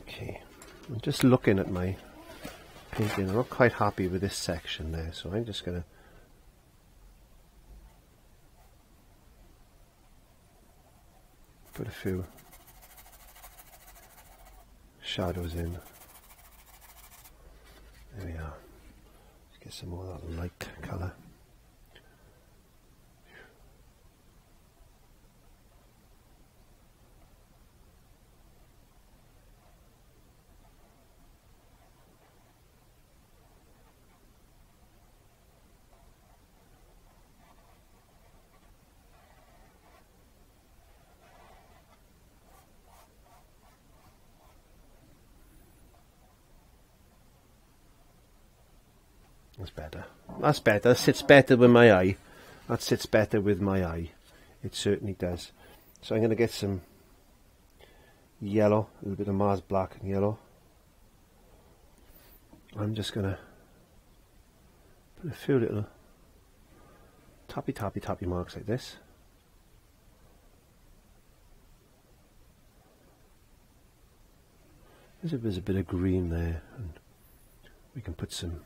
Speaker 1: Okay, I'm just looking at my painting. I'm not quite happy with this section there, so I'm just going to put a few shadows in. There we are. Let's get some more of that light colour. That's better. That's better. That sits better with my eye. That sits better with my eye. It certainly does. So I'm going to get some yellow, a little bit of Mars black and yellow. I'm just going to put a few little tappy tappy tappy marks like this. There's a, there's a bit of green there and we can put some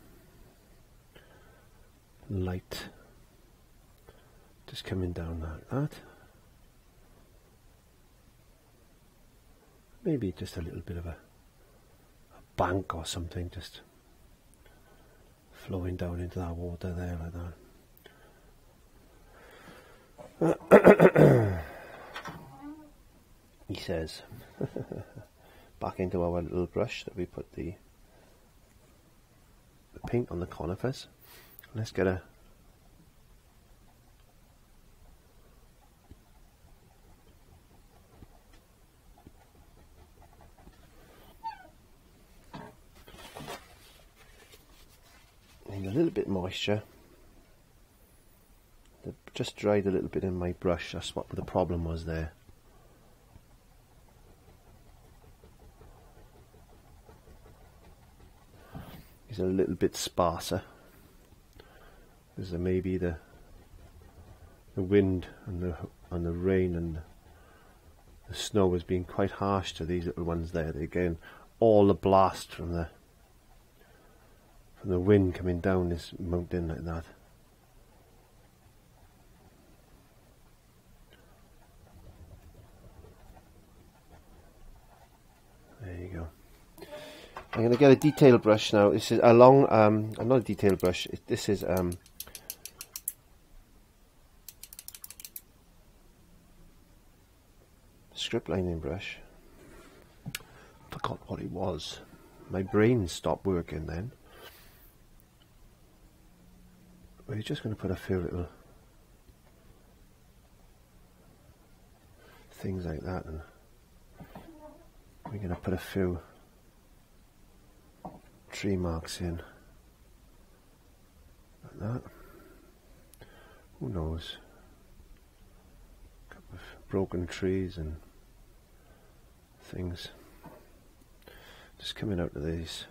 Speaker 1: light just coming down like that. Maybe just a little bit of a, a bank or something just flowing down into that water there like that. [coughs] he says [laughs] back into our little brush that we put the, the paint on the conifers. Let's get a a little bit moisture. just dried a little bit in my brush. That's what the problem was there. It's a little bit sparser because maybe the the wind and the and the rain and the snow has been quite harsh to these little ones there. They again all the blast from the from the wind coming down this mountain like that. There you go. I'm going to get a detail brush now. This is a long, um, not a detail brush. This is um, script lining brush. Forgot what it was. My brain stopped working then. We're just going to put a few little things like that and we're going to put a few tree marks in like that. Who knows? A couple of broken trees and things just coming out of these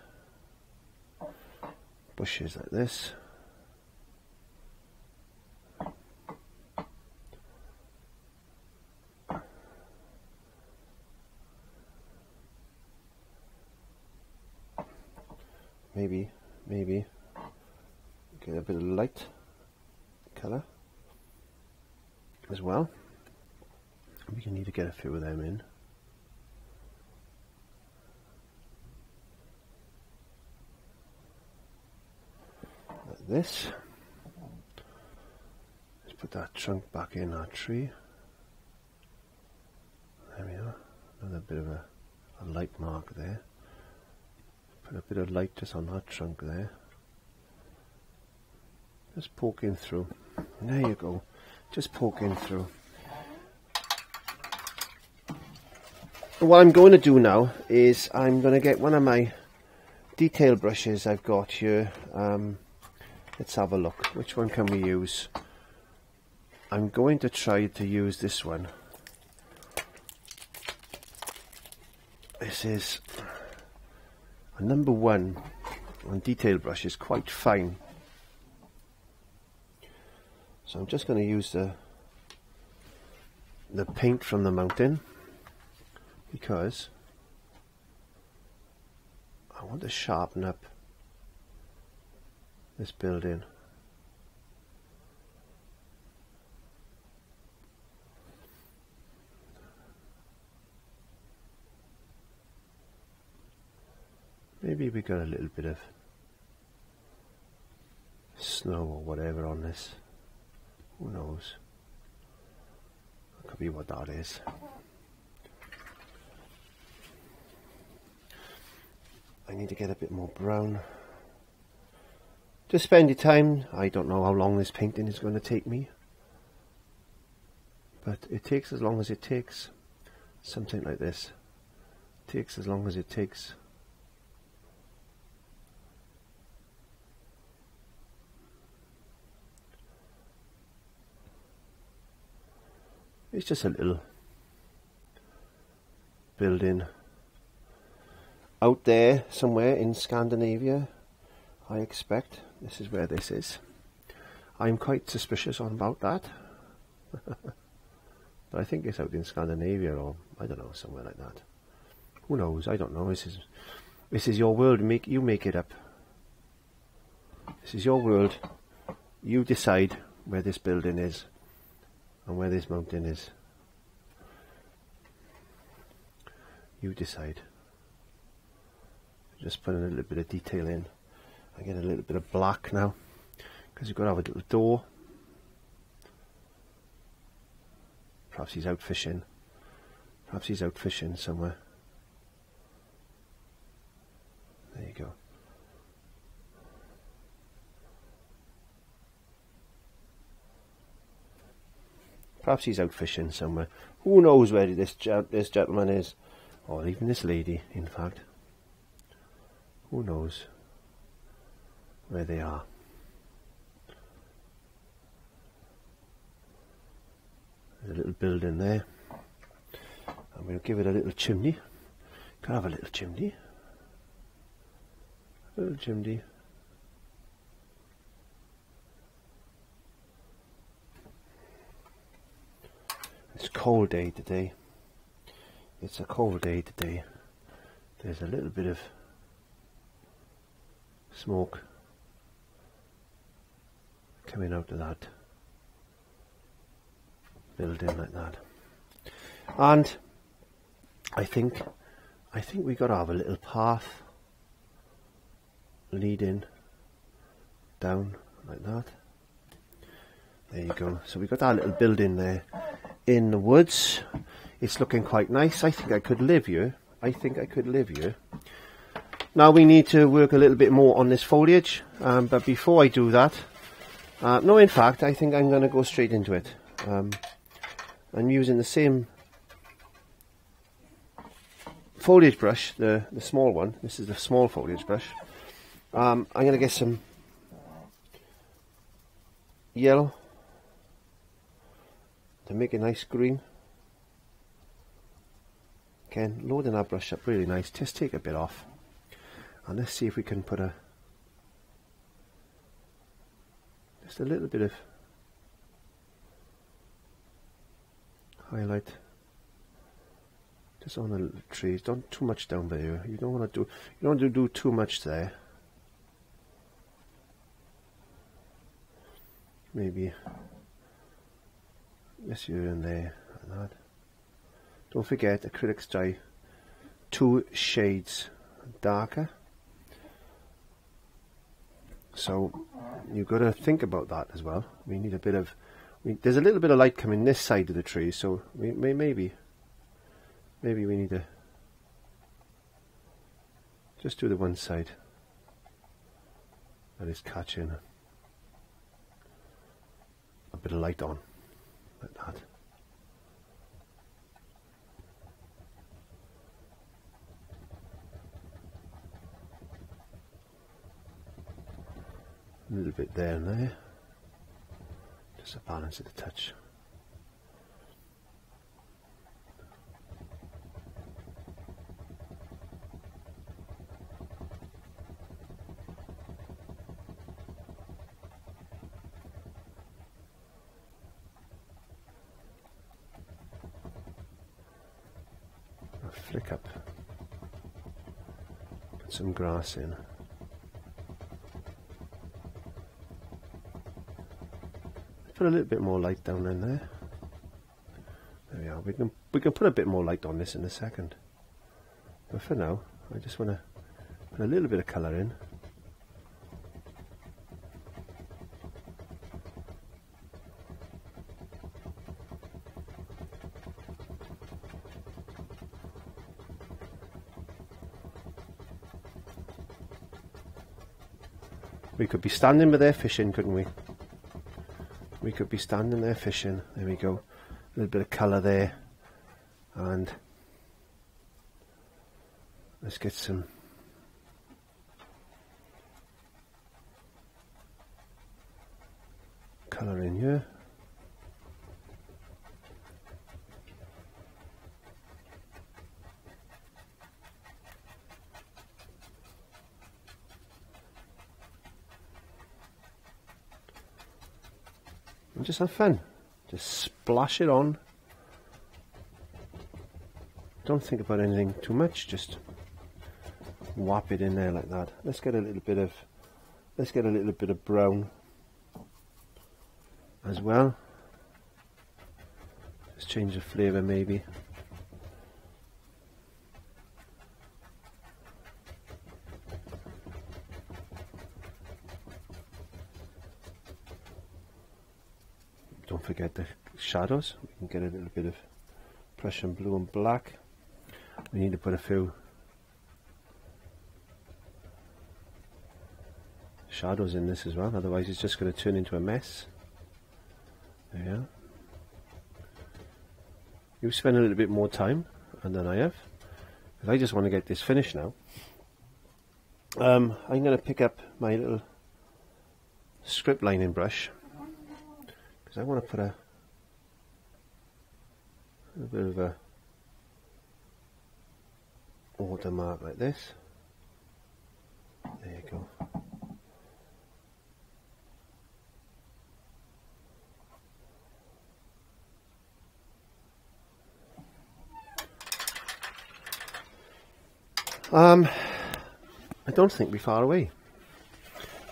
Speaker 1: bushes like this. Maybe, maybe get a bit of light colour as well. We can need to get a few of them in. This. Let's put that trunk back in our tree. There we are. Another bit of a, a light mark there. Put a bit of light just on that trunk there. Just poking through. There you go. Just poking through. What I'm going to do now is I'm going to get one of my detail brushes I've got here. Um, Let's have a look. Which one can we use? I'm going to try to use this one. This is a number one on detail brush is quite fine. So I'm just going to use the the paint from the mountain because I want to sharpen up this building. Maybe we got a little bit of snow or whatever on this. Who knows? Could be what that is. I need to get a bit more brown. Just spend your time. I don't know how long this painting is going to take me. But it takes as long as it takes. Something like this. It takes as long as it takes. It's just a little building out there somewhere in Scandinavia, I expect. This is where this is. I'm quite suspicious on about that. [laughs] but I think it's out in Scandinavia or I don't know, somewhere like that. Who knows? I don't know. This is this is your world. Make you make it up. This is your world. You decide where this building is and where this mountain is. You decide. Just putting a little bit of detail in. I get a little bit of black now because you've got to have a little door. Perhaps he's out fishing. Perhaps he's out fishing somewhere. There you go. Perhaps he's out fishing somewhere. Who knows where this this gentleman is, or even this lady, in fact. Who knows where they are? There's a little building there. Going to give it a little chimney. Can I have a little chimney? A little chimney. It's a cold day today. It's a cold day today. There's a little bit of smoke coming out of that building like that. And I think I think we gotta have a little path leading down like that. There you go. So we got that little building there in the woods. It's looking quite nice. I think I could live here. I think I could live here. Now we need to work a little bit more on this foliage. Um, but before I do that, uh, no in fact I think I'm going to go straight into it. Um, I'm using the same foliage brush, the, the small one. This is the small foliage brush. Um, I'm going to get some yellow to make a nice green. Again, loading our brush up really nice. Just take a bit off. And let's see if we can put a just a little bit of highlight just on the trees. Don't too much down there. You don't want to do you don't want to do too much there. Maybe yes you're in there like that. Don't forget acrylics dry two shades darker. So you've got to think about that as well. We need a bit of, we, there's a little bit of light coming this side of the tree, so we may, maybe, maybe we need to just do the one side that is catching a bit of light on, like that. A little bit there and there. Just to balance it a touch. Flick up. Put some grass in put a little bit more light down in there. There we are. We can we can put a bit more light on this in a second. But for now, I just want to put a little bit of colour in. We could be standing with there fishing, couldn't we? We could be standing there fishing. There we go. A little bit of colour there. And let's get some colour in here. and just have fun. Just splash it on. Don't think about anything too much, just whap it in there like that. Let's get a little bit of let's get a little bit of brown as well. Just change the flavour maybe. Don't forget the shadows. We can get a little bit of Prussian blue and black. We need to put a few shadows in this as well, otherwise it's just going to turn into a mess. There you are. You spend a little bit more time and than I have, because I just want to get this finished now. Um, I'm going to pick up my little script lining brush because I want to put a, a bit of a watermark like this. There you go. Um, I don't think we're far away.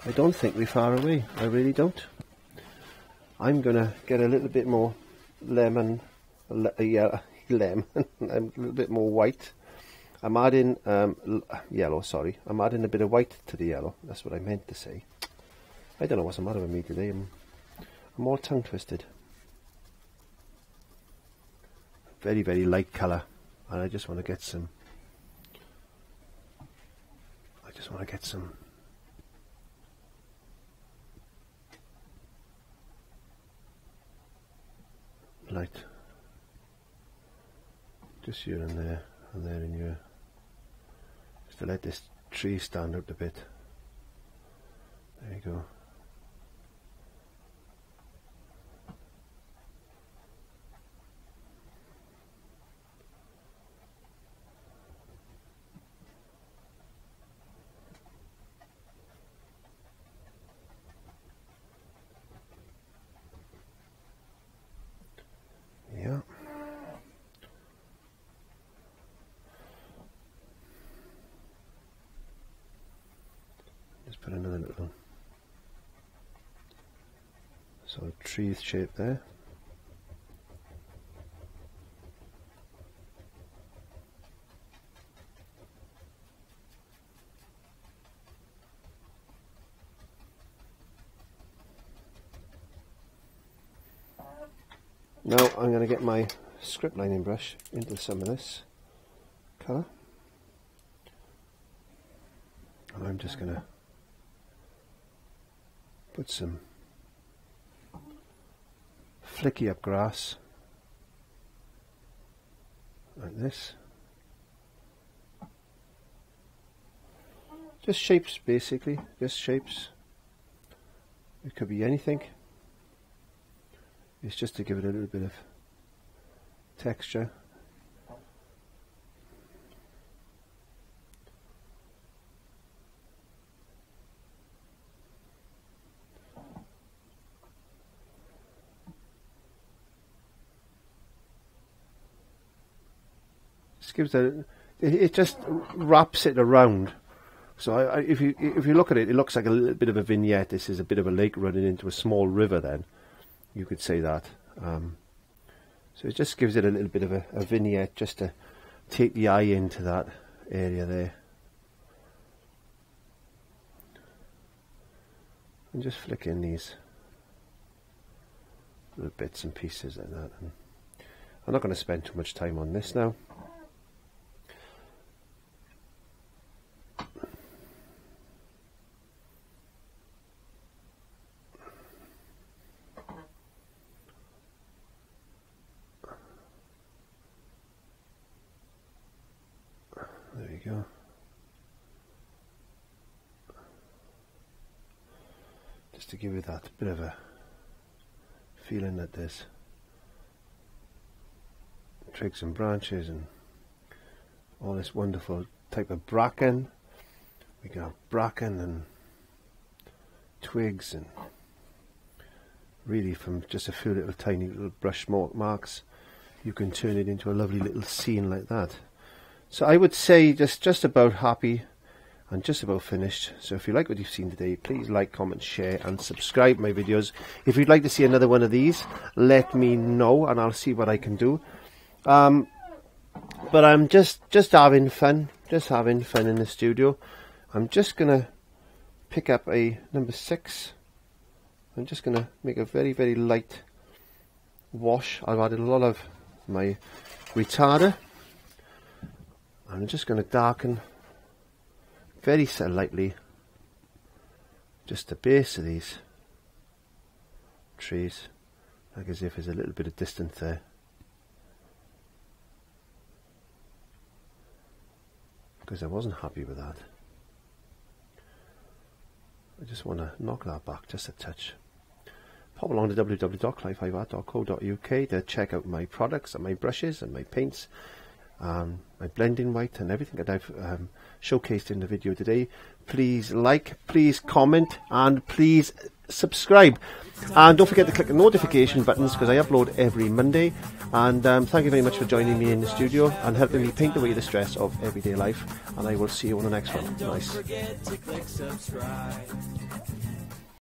Speaker 1: I don't think we're far away. I really don't. I'm going to get a little bit more lemon, le yeah, [laughs] lemon, [laughs] a little bit more white. I'm adding um, yellow, sorry. I'm adding a bit of white to the yellow. That's what I meant to say. I don't know what's the matter with me today. I'm, I'm all tongue twisted. Very, very light colour. And I just want to get some... I just want to get some light just here and there and there and here just to let this tree stand out a bit. There you go put another little sort of tree shape there. Now I'm going to get my script lining brush into some of this colour and I'm just going to Put some flicky up grass like this. Just shapes basically, just shapes. It could be anything. It's just to give it a little bit of texture. Gives a, it just wraps it around. So I, I, if you if you look at it, it looks like a little bit of a vignette. This is a bit of a lake running into a small river then, you could say that. Um, so it just gives it a little bit of a, a vignette just to take the eye into that area there. And just flick in these little bits and pieces like that. And I'm not going to spend too much time on this now. There you go. Just to give you that bit of a feeling that there's twigs and branches and all this wonderful type of bracken. We got bracken and twigs and really from just a few little tiny little brush marks you can turn it into a lovely little scene like that. So I would say just just about happy and just about finished. So if you like what you've seen today, please like, comment, share and subscribe my videos. If you'd like to see another one of these, let me know and I'll see what I can do. Um, but I'm just, just having fun, just having fun in the studio. I'm just to pick up a number six. I'm just to make a very, very light wash. I've added a lot of my retarder. I'm just to darken very slightly just the base of these trees like as if there's a little bit of distance there. Because I wasn't happy with that. I just want to knock that back just a touch. Pop along to www.clive5art.co.uk to check out my products and my brushes and my paints. Um, my blending white and everything that I've um, showcased in the video today. Please like, please comment, and please subscribe. And don't forget to click the notification buttons because I upload every Monday. And um, thank you very much for joining me in the studio and helping me paint away the stress of everyday life. And I will see you on the next one. Nice.